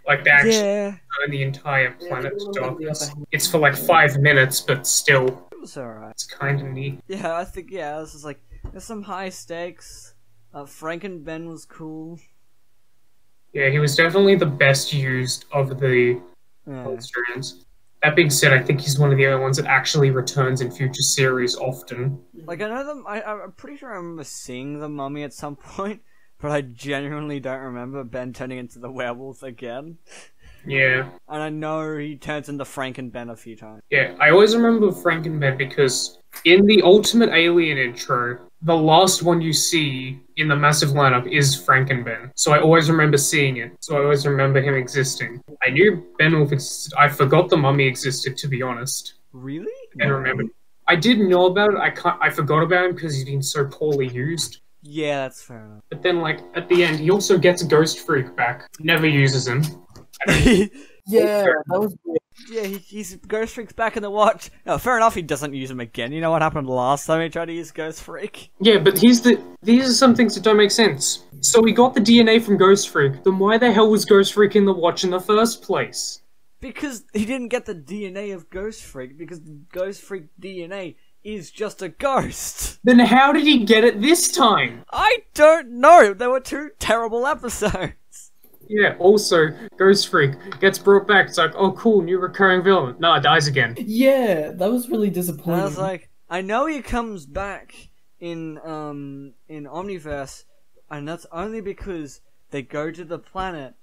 Like they actually Yeah, turn the entire planet they to don't have the darkness. It's for like five minutes, but still, it was alright. it's kind of neat. Yeah, I think yeah, this is like there's some high stakes. Uh, Franken Ben was cool. Yeah, he was definitely the best used of the Yeah. Austrians. That being said, I think he's one of the only ones that actually returns in future series often. Like I know them. I I'm pretty sure I remember seeing the mummy at some point, but I genuinely don't remember Ben turning into the werewolf again. Yeah. And I know he turns into Franken Ben a few times. Yeah, I always remember Frankenben because in the Ultimate Alien intro, the last one you see in the massive lineup is Frankenben. So I always remember seeing it. So I always remember him existing. I knew Benwolf existed. I forgot the mummy existed, to be honest. Really? And remember, I did know about it. I can't. I forgot about him because he's been so poorly used. Yeah, that's fair enough. But then, like at the end, he also gets Ghostfreak back. Never uses him. Yeah, uh, that was weird. Yeah, he, he's Ghostfreak's back in the watch. No, fair enough. He doesn't use him again. You know what happened last time he tried to use Ghostfreak? Yeah, but here's the. These are some things that don't make sense. So we got the DNA from Ghostfreak. Then why the hell was Ghostfreak in the watch in the first place? Because he didn't get the DNA of Ghostfreak. Because Ghostfreak DNA is just a ghost. Then how did he get it this time? I don't know. There were two terrible episodes. Yeah. Also, Ghostfreak gets brought back. It's like, oh, cool, new recurring villain. Nah, dies again. Yeah, that was really And disappointing. I was like, I know he comes back in um in Omniverse, and that's only because they go to the planet.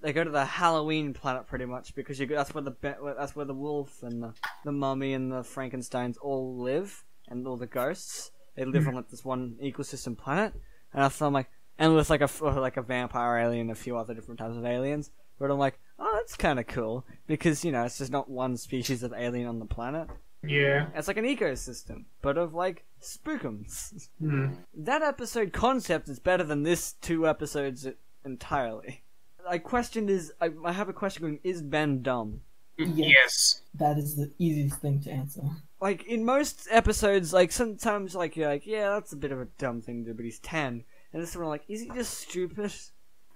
They go to the Halloween planet pretty much because you go, that's where the be- that's where the wolf and the, the mummy and the Frankenstein's all live and all the ghosts. They live on like this one ecosystem planet, and I thought I'm like, and with like a f- like a vampire alien, a few other different types of aliens. But I'm like, oh, that's kind of cool because you know it's just not one species of alien on the planet. Yeah. It's like an ecosystem, but of like spookums. Hmm. that episode concept is better than this two episodes entirely. I questioned is I, I have a question going, is Ben dumb? Yes. that is the easiest thing to answer. Like in most episodes, like sometimes like you're like, yeah, that's a bit of a dumb thing to do, but he's ten. And this one like, is he just stupid?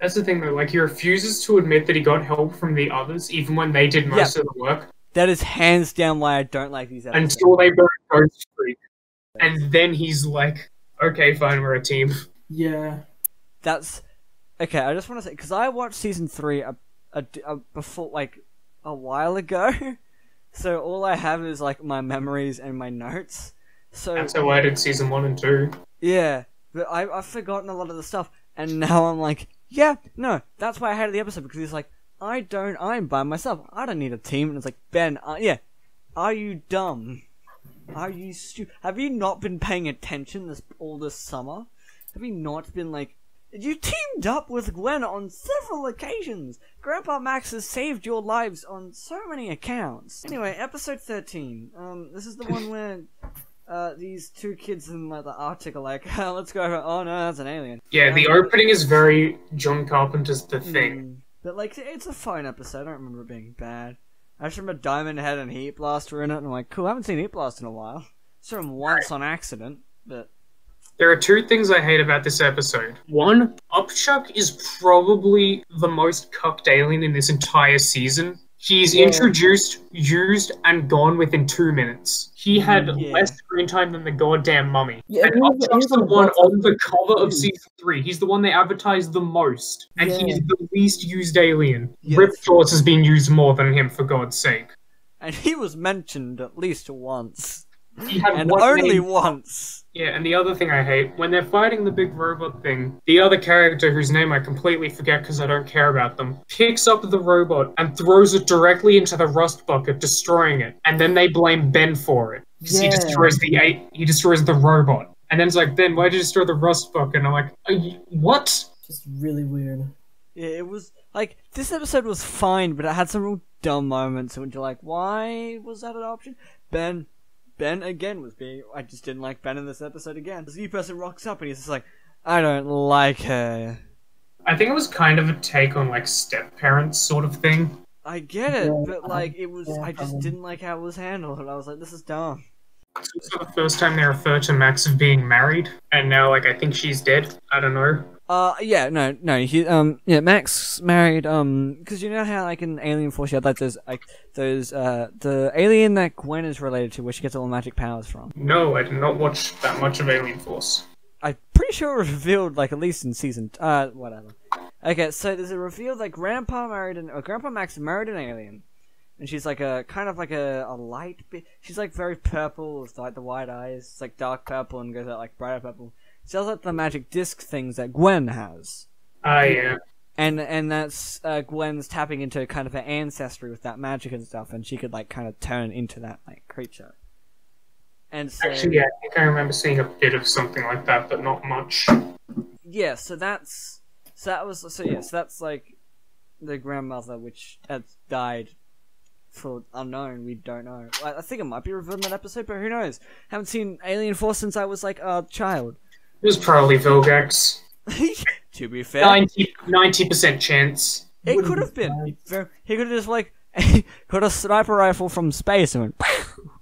That's the thing though. Like he refuses to admit that he got help from the others, even when they did most of the work, That is hands down why I don't like these episodes. until they burn Ghost Freak, and then he's like, "Okay, fine, we're a team." Yeah. That's okay. I just want to say because I watched season three a, a, a before like a while ago, so all I have is like my memories and my notes. So That's how I did season one and two. yeah, but I I've forgotten a lot of the stuff, and now I'm like, yeah, no, that's why I hated the episode because he's like, I don't, I'm by myself. I don't need a team, and it's like Ben, uh, yeah, are you dumb? Are you stupid? Have you not been paying attention this all this summer? Have you not been like? You teamed up with Gwen on several occasions. Grandpa Max has saved your lives on so many accounts. Anyway, episode thirteen. Um, this is the one where uh these two kids in like the Arctic are like, oh, "Let's go." over. Oh no, that's an alien. Yeah, the opening is very John Carpenter's The Thing. Mm. But like, it's a fine episode. I don't remember it being bad. I just remember Diamondhead and Heatblast were in it, and I'm like, cool. I haven't seen Heatblast in a while. Saw him once on accident, but There are two things I hate about this episode. One, Upchuck is probably the most cucked alien in this entire season. He's Yeah. introduced, used, and gone within two minutes. He had Yeah. less screen time than the goddamn mummy. Yeah, and he was- Upchuck's the one on the cover of hmm. season three. He's the one they advertised the most. And Yeah. he's the least used alien. Yeah, Rip that's Shorts has been used more than him, for God's sake. and he was mentioned at least once, He had and one only name once. Yeah, and the other thing I hate, when they're fighting the big robot thing, the other character whose name I completely forget because I don't care about them, picks up the robot and throws it directly into the rust bucket, destroying it. And then they blame Ben for it. Because he destroys the a- he destroys the robot. And then it's like, Ben, why'd you destroy the rust bucket? And I'm like, "Are you- what? Just really weird. Yeah, it was like this episode was fine, but it had some real dumb moments, and you're like, why was that an option? Ben, Ben again was being. I just didn't like Ben in this episode again. This new person rocks up, and he's just like, I don't like her. I think it was kind of a take on like step parents sort of thing. I get it, Yeah, but like it was. yeah, I just didn't like how it was handled, and I was like, this is dumb. It's also the first time they refer to Max as being married, and now like I think she's dead. I don't know. Uh, yeah, no, no, he, um, yeah, Max married, um, because you know how, like, in Alien Force, you had, like, those, like, those, uh, the alien that Gwen is related to, where she gets all the magic powers from. No, I did not watch that much of Alien Force. I'm pretty sure it was revealed, like, at least in season, uh, whatever. Okay, so there's a reveal that Grandpa married an, or Grandpa Max married an alien, and she's, like, a, kind of like a, a light bit, she's, like, very purple with, like, the white eyes, it's, like, dark purple and goes out, like, brighter purple. Has, like, the magic disc things that Gwen has. Ah, yeah. and and that's uh, Gwen's tapping into kind of her ancestry with that magic and stuff, and she could like kind of turn into that like creature. And so Actually, yeah, I think I remember seeing a bit of something like that, but not much. yeah, so that's so that was so yeah, so that's like the grandmother which had died for unknown. We don't know. I, I think it might be revealed in that episode, but who knows? Haven't seen Alien Force since I was like a child. It was probably Vilgax. to be fair, 90 percent chance. it Wouldn't could have be been. He could have just like got a sniper rifle from space and went.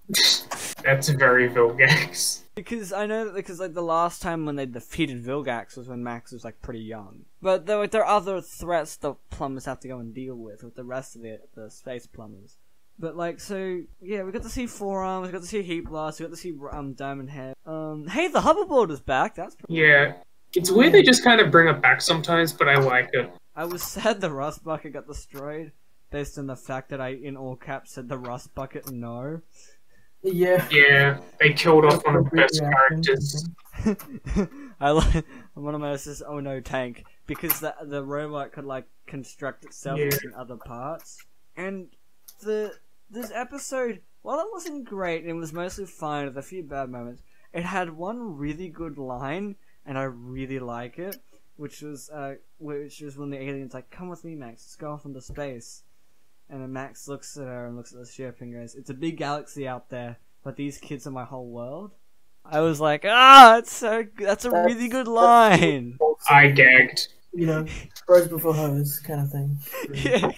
That's very Vilgax. Because I know that because like the last time when they defeated Vilgax was when Max was like pretty young. But there, there are other threats the plumbers have to go and deal with with the rest of the the space plumbers. But like so, yeah, we got to see Four Arms, we got to see Heatblast, we got to see um Diamondhead. Um, hey, the hoverboard is back. That's pretty- Yeah. It's weird they just kind of bring it back sometimes, but I like it. I was sad the rust bucket got destroyed based on the fact that I in all caps said the rust bucket no. Yeah. Yeah, they killed off one of the best reaction. characters. I like one of my says oh no tank because the the robot could like construct itself Yeah. using other parts and the this episode while it wasn't great and it was mostly fine with a few bad moments it had one really good line and I really like it which was uh which was when the alien's like come with me Max let's go off into space and then Max looks at her and looks at the ship and goes it's a big galaxy out there but these kids are my whole world I was like, ah, it's so. That's a That's- really good line. I gagged. You know, rose before hose kind of thing. yeah.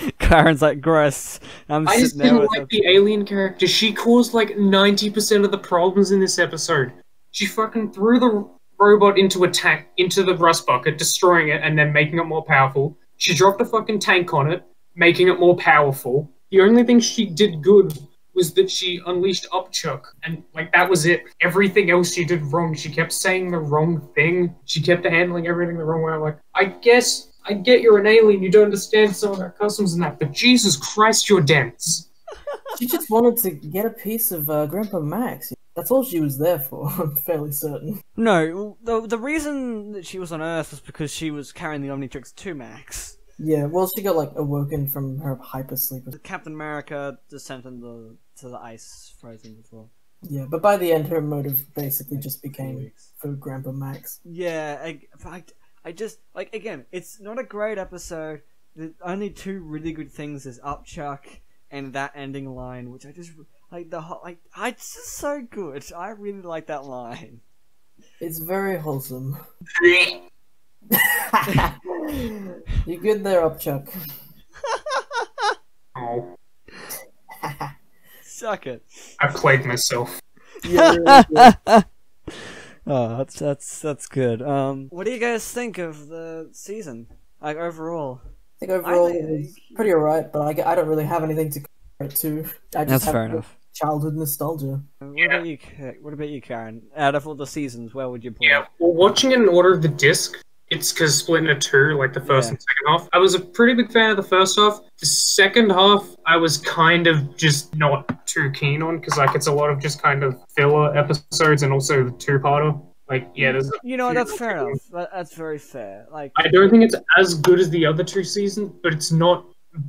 Kyran's like, gross. I'm I just didn't like the alien character. She caused like 90% of the problems in this episode. She fucking threw the robot into a tank, into the rust bucket, destroying it and then making it more powerful. She dropped a fucking tank on it, making it more powerful. The only thing she did good was that she unleashed Upchuck, and like that was it. Everything else she did wrong. She kept saying the wrong thing. She kept handling everything the wrong way. I'm like, I guess I get you're an alien, you don't understand some of our customs and that, but Jesus Christ, you're dense. She just wanted to get a piece of uh, Grandpa Max. That's all she was there for. I'm fairly certain. No, the, the reason that she was on Earth was because she was carrying the Omnitrix to Max. Yeah. Well, she got like awoken from her hypersleep. Captain America just sent him the, to the ice frozen before. Yeah, but by the end, her motive basically just became for Grandpa Max. Yeah, I, I, I just like again, it's not a great episode. The only two really good things is Upchuck and that ending line, which I just like the whole like. I, it's just so good. I really like that line. It's very wholesome. you good there, Upchuck? Oh, Suck it. I played myself. Yeah, really good. Oh, that's that's that's good. Um, what do you guys think of the season? Like overall, I think overall think- it was pretty alright, but I, I don't really have anything to compare it to. I just that's have fair enough. Childhood nostalgia. What Yeah. about you? What about you, Kyran? Out of all the seasons, where would you put Yeah, it? well, watching it in order of the disc, it's because split into two, like the first Yeah. and second half. I was a pretty big fan of the first half. The second half, I was kind of just not too keen on because like it's a lot of just kind of filler episodes and also the two-parter. Like, yeah, there's. You know, that's fair enough. That, that's very fair. Like, I don't think it's as good as the other two seasons, but it's not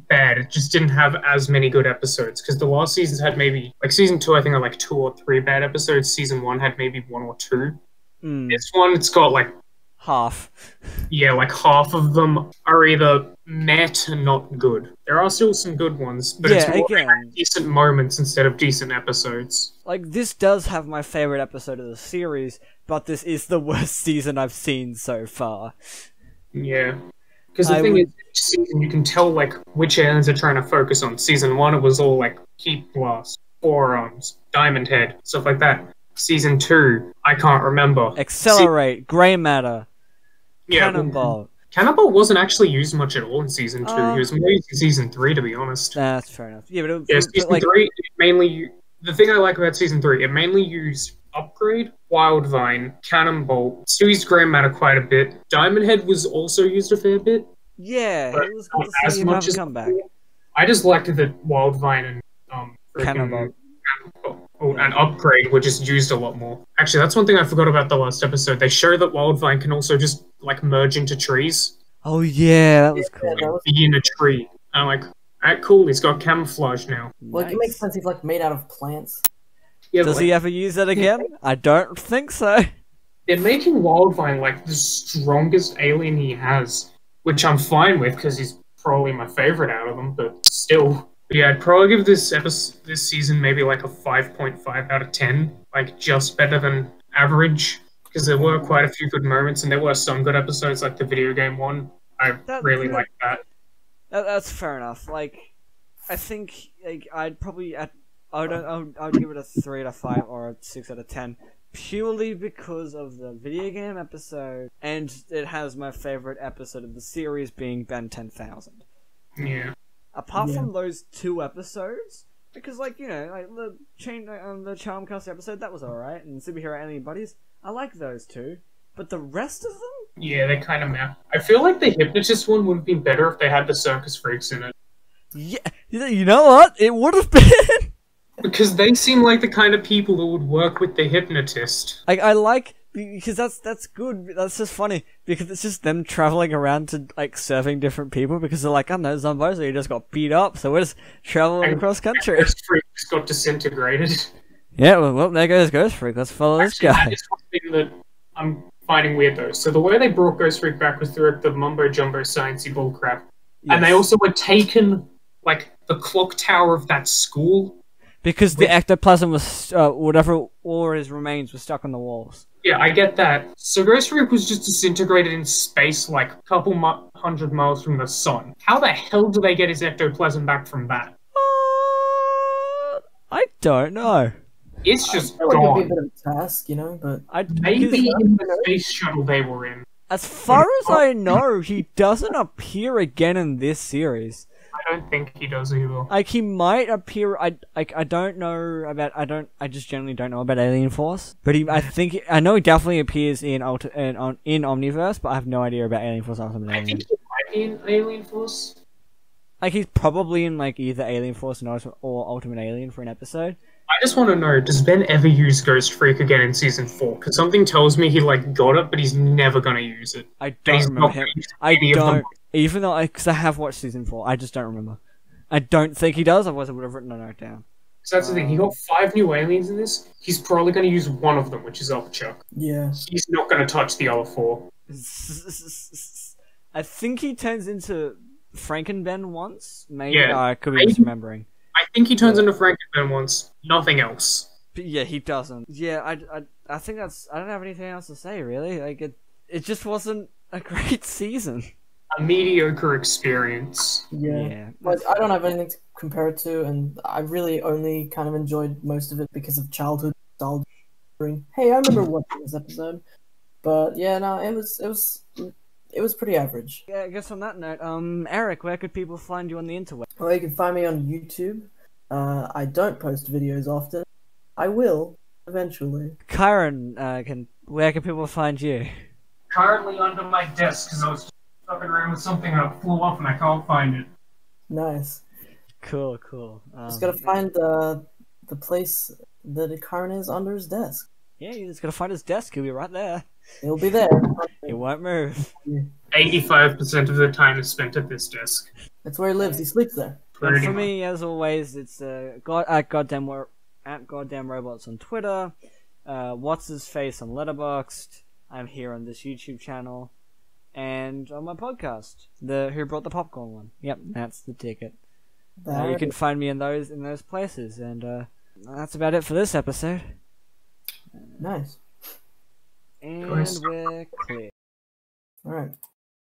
bad. It just didn't have as many good episodes because the last seasons had maybe like season two. I think had like two or three bad episodes. Season one had maybe one or two. Mm, This one, it's got like half. yeah, like half of them are either meh to not good. There are still some good ones, but it's more again, decent moments instead of decent episodes. like this does have my favorite episode of the series, but this is the worst season I've seen so far. Yeah. Because the I thing would- is, each season you can tell like which aliens are trying to focus on. Season one, it was all like Heatblast, forearms, Diamondhead, stuff like that. Season two, I can't remember. XLR8, grey matter, Yeah, Cannonbolt. Cannonbolt wasn't actually used much at all in season two. Uh, he was more used in season three, to be honest. That's fair enough. Yeah, but, it, Yeah, but, season like, three mainly. The thing I like about season three, it mainly used upgrade, wildvine, Cannonbolt. Still used grey matter quite a bit. Diamondhead was also used a fair bit. yeah, but it was good to as see him much have a as comeback. I just liked that Wildvine and um Cannonbolt. oh, and Upgrade were just used a lot more. Actually, that's one thing I forgot about the last episode. They show that Wildvine can also just like merge into trees, Oh yeah, that was Yeah, cool. that was- be in a tree. I'm like, alright, cool. He's got camouflage now. Like it makes sense. He's like made out of plants. Yeah, Does but, he ever use it again? I don't think so. they're making Wildvine like the strongest alien he has, which I'm fine with because he's probably my favorite out of them. But still, yeah, I'd probably give this episode, this season, maybe like a 5.5 out of 10, like just better than average. Because there were quite a few good moments, and there were some good episodes, like the video game one. I That- really that- liked that. That, that's fair enough. Like, I think like I'd probably at I don't I would, I would give it a three out of five or a six out of ten, purely because of the video game episode, and it has my favorite episode of the series being Ben Ten Thousand. Yeah, Apart Yeah. from those two episodes, because like you know like the chain um, the Charmcast episode that was alright, and Superhero Alien Buddies I like those two, but the rest of them. yeah, they kind of map. I feel like the hypnotist one would have been better if they had the circus freaks in it. Yeah, you know what? It would have been. Because they seem like the kind of people that would work with the hypnotist. Like I like because that's that's good. That's just funny because it's just them traveling around to like serving different people because they're like, I know, Zombozo, you just got beat up, so we're just traveling And- across country. Freaks got disintegrated. Yeah, well, well, there goes Ghostfreak. Let's follow this guy. That is one thing that I'm finding weird though. So the way they brought Ghostfreak back was through the mumbo jumbo sciencey bullcrap, and they also had taken like the clock tower of that school. because the ectoplasm was uh, whatever or his remains were stuck on the walls. Yeah, I get that. So Ghostfreak was just disintegrated in space, like a couple mu- hundred miles from the sun. How the hell do they get his ectoplasm back from that? Uh, I don't know. It's just I feel like be a gone. bit of a task, you know, but I Maybe because in the space shuttle they were in. as far as I know, he doesn't appear again in this series. I don't think he does either. Like he might appear. I like. I don't know about. I don't. I just generally don't know about Alien Force. But he. I think. I know he definitely appears in Ulti- in, on, in Omniverse, but I have no idea about Alien Force Ultimate I Alien. think he might be in Alien Force. Like he's probably in like either Alien Force or Ultimate Alien for an episode. I just want to know: Does Ben ever use Ghostfreak again in season four? Because something tells me he like got it, but he's never gonna use it. I don't remember him. I any of them. don't. Even though I, because I have watched season four, I just don't remember. I don't think he does. Otherwise, I would have written a note down. So that's the thing. He got five new aliens in this. He's probably gonna use one of them, which is Upchuck. yeah. He's not gonna touch the other four. I think he turns into Frankenben once. Maybe Yeah, I could be maybe. misremembering. I think he turns into Frankenstein once. Nothing else. But yeah, he doesn't. Yeah, I, I, I think that's. I don't have anything else to say really. Like it, it just wasn't a great season. A mediocre experience. Yeah. Like that's I don't have anything to compare it to, and I really only kind of enjoyed most of it because of childhood nostalgia. Hey, I remember watching this episode, but yeah, no, it was it was it was pretty average. Yeah, I guess on that note, um, Erik, where could people find you on the interweb? Well, you can find me on YouTube. Uh, I don't post videos often. I will eventually. Kyran, uh, can where can people find you? Currently under my desk because I was fucking around with something and it flew off and I can't find it. Nice. Cool, cool. Um, Just gotta find uh, the place that Kyran is under his desk. Yeah, you just gotta find his desk. He'll be right there. He'll be there. He won't move. eighty-five percent of the time is spent at this desk. That's where he lives. He sleeps there. And for me, as always, it's uh, god at goddamn Wo- at goddamn robots on Twitter. Uh, what's his face on Letterboxd. I'm here on this YouTube channel, and on my podcast, the Who Brought the Popcorn one. Yep, that's the ticket. Uh, you can find me in those in those places, and uh, that's about it for this episode. Nice. And we're clear. All right.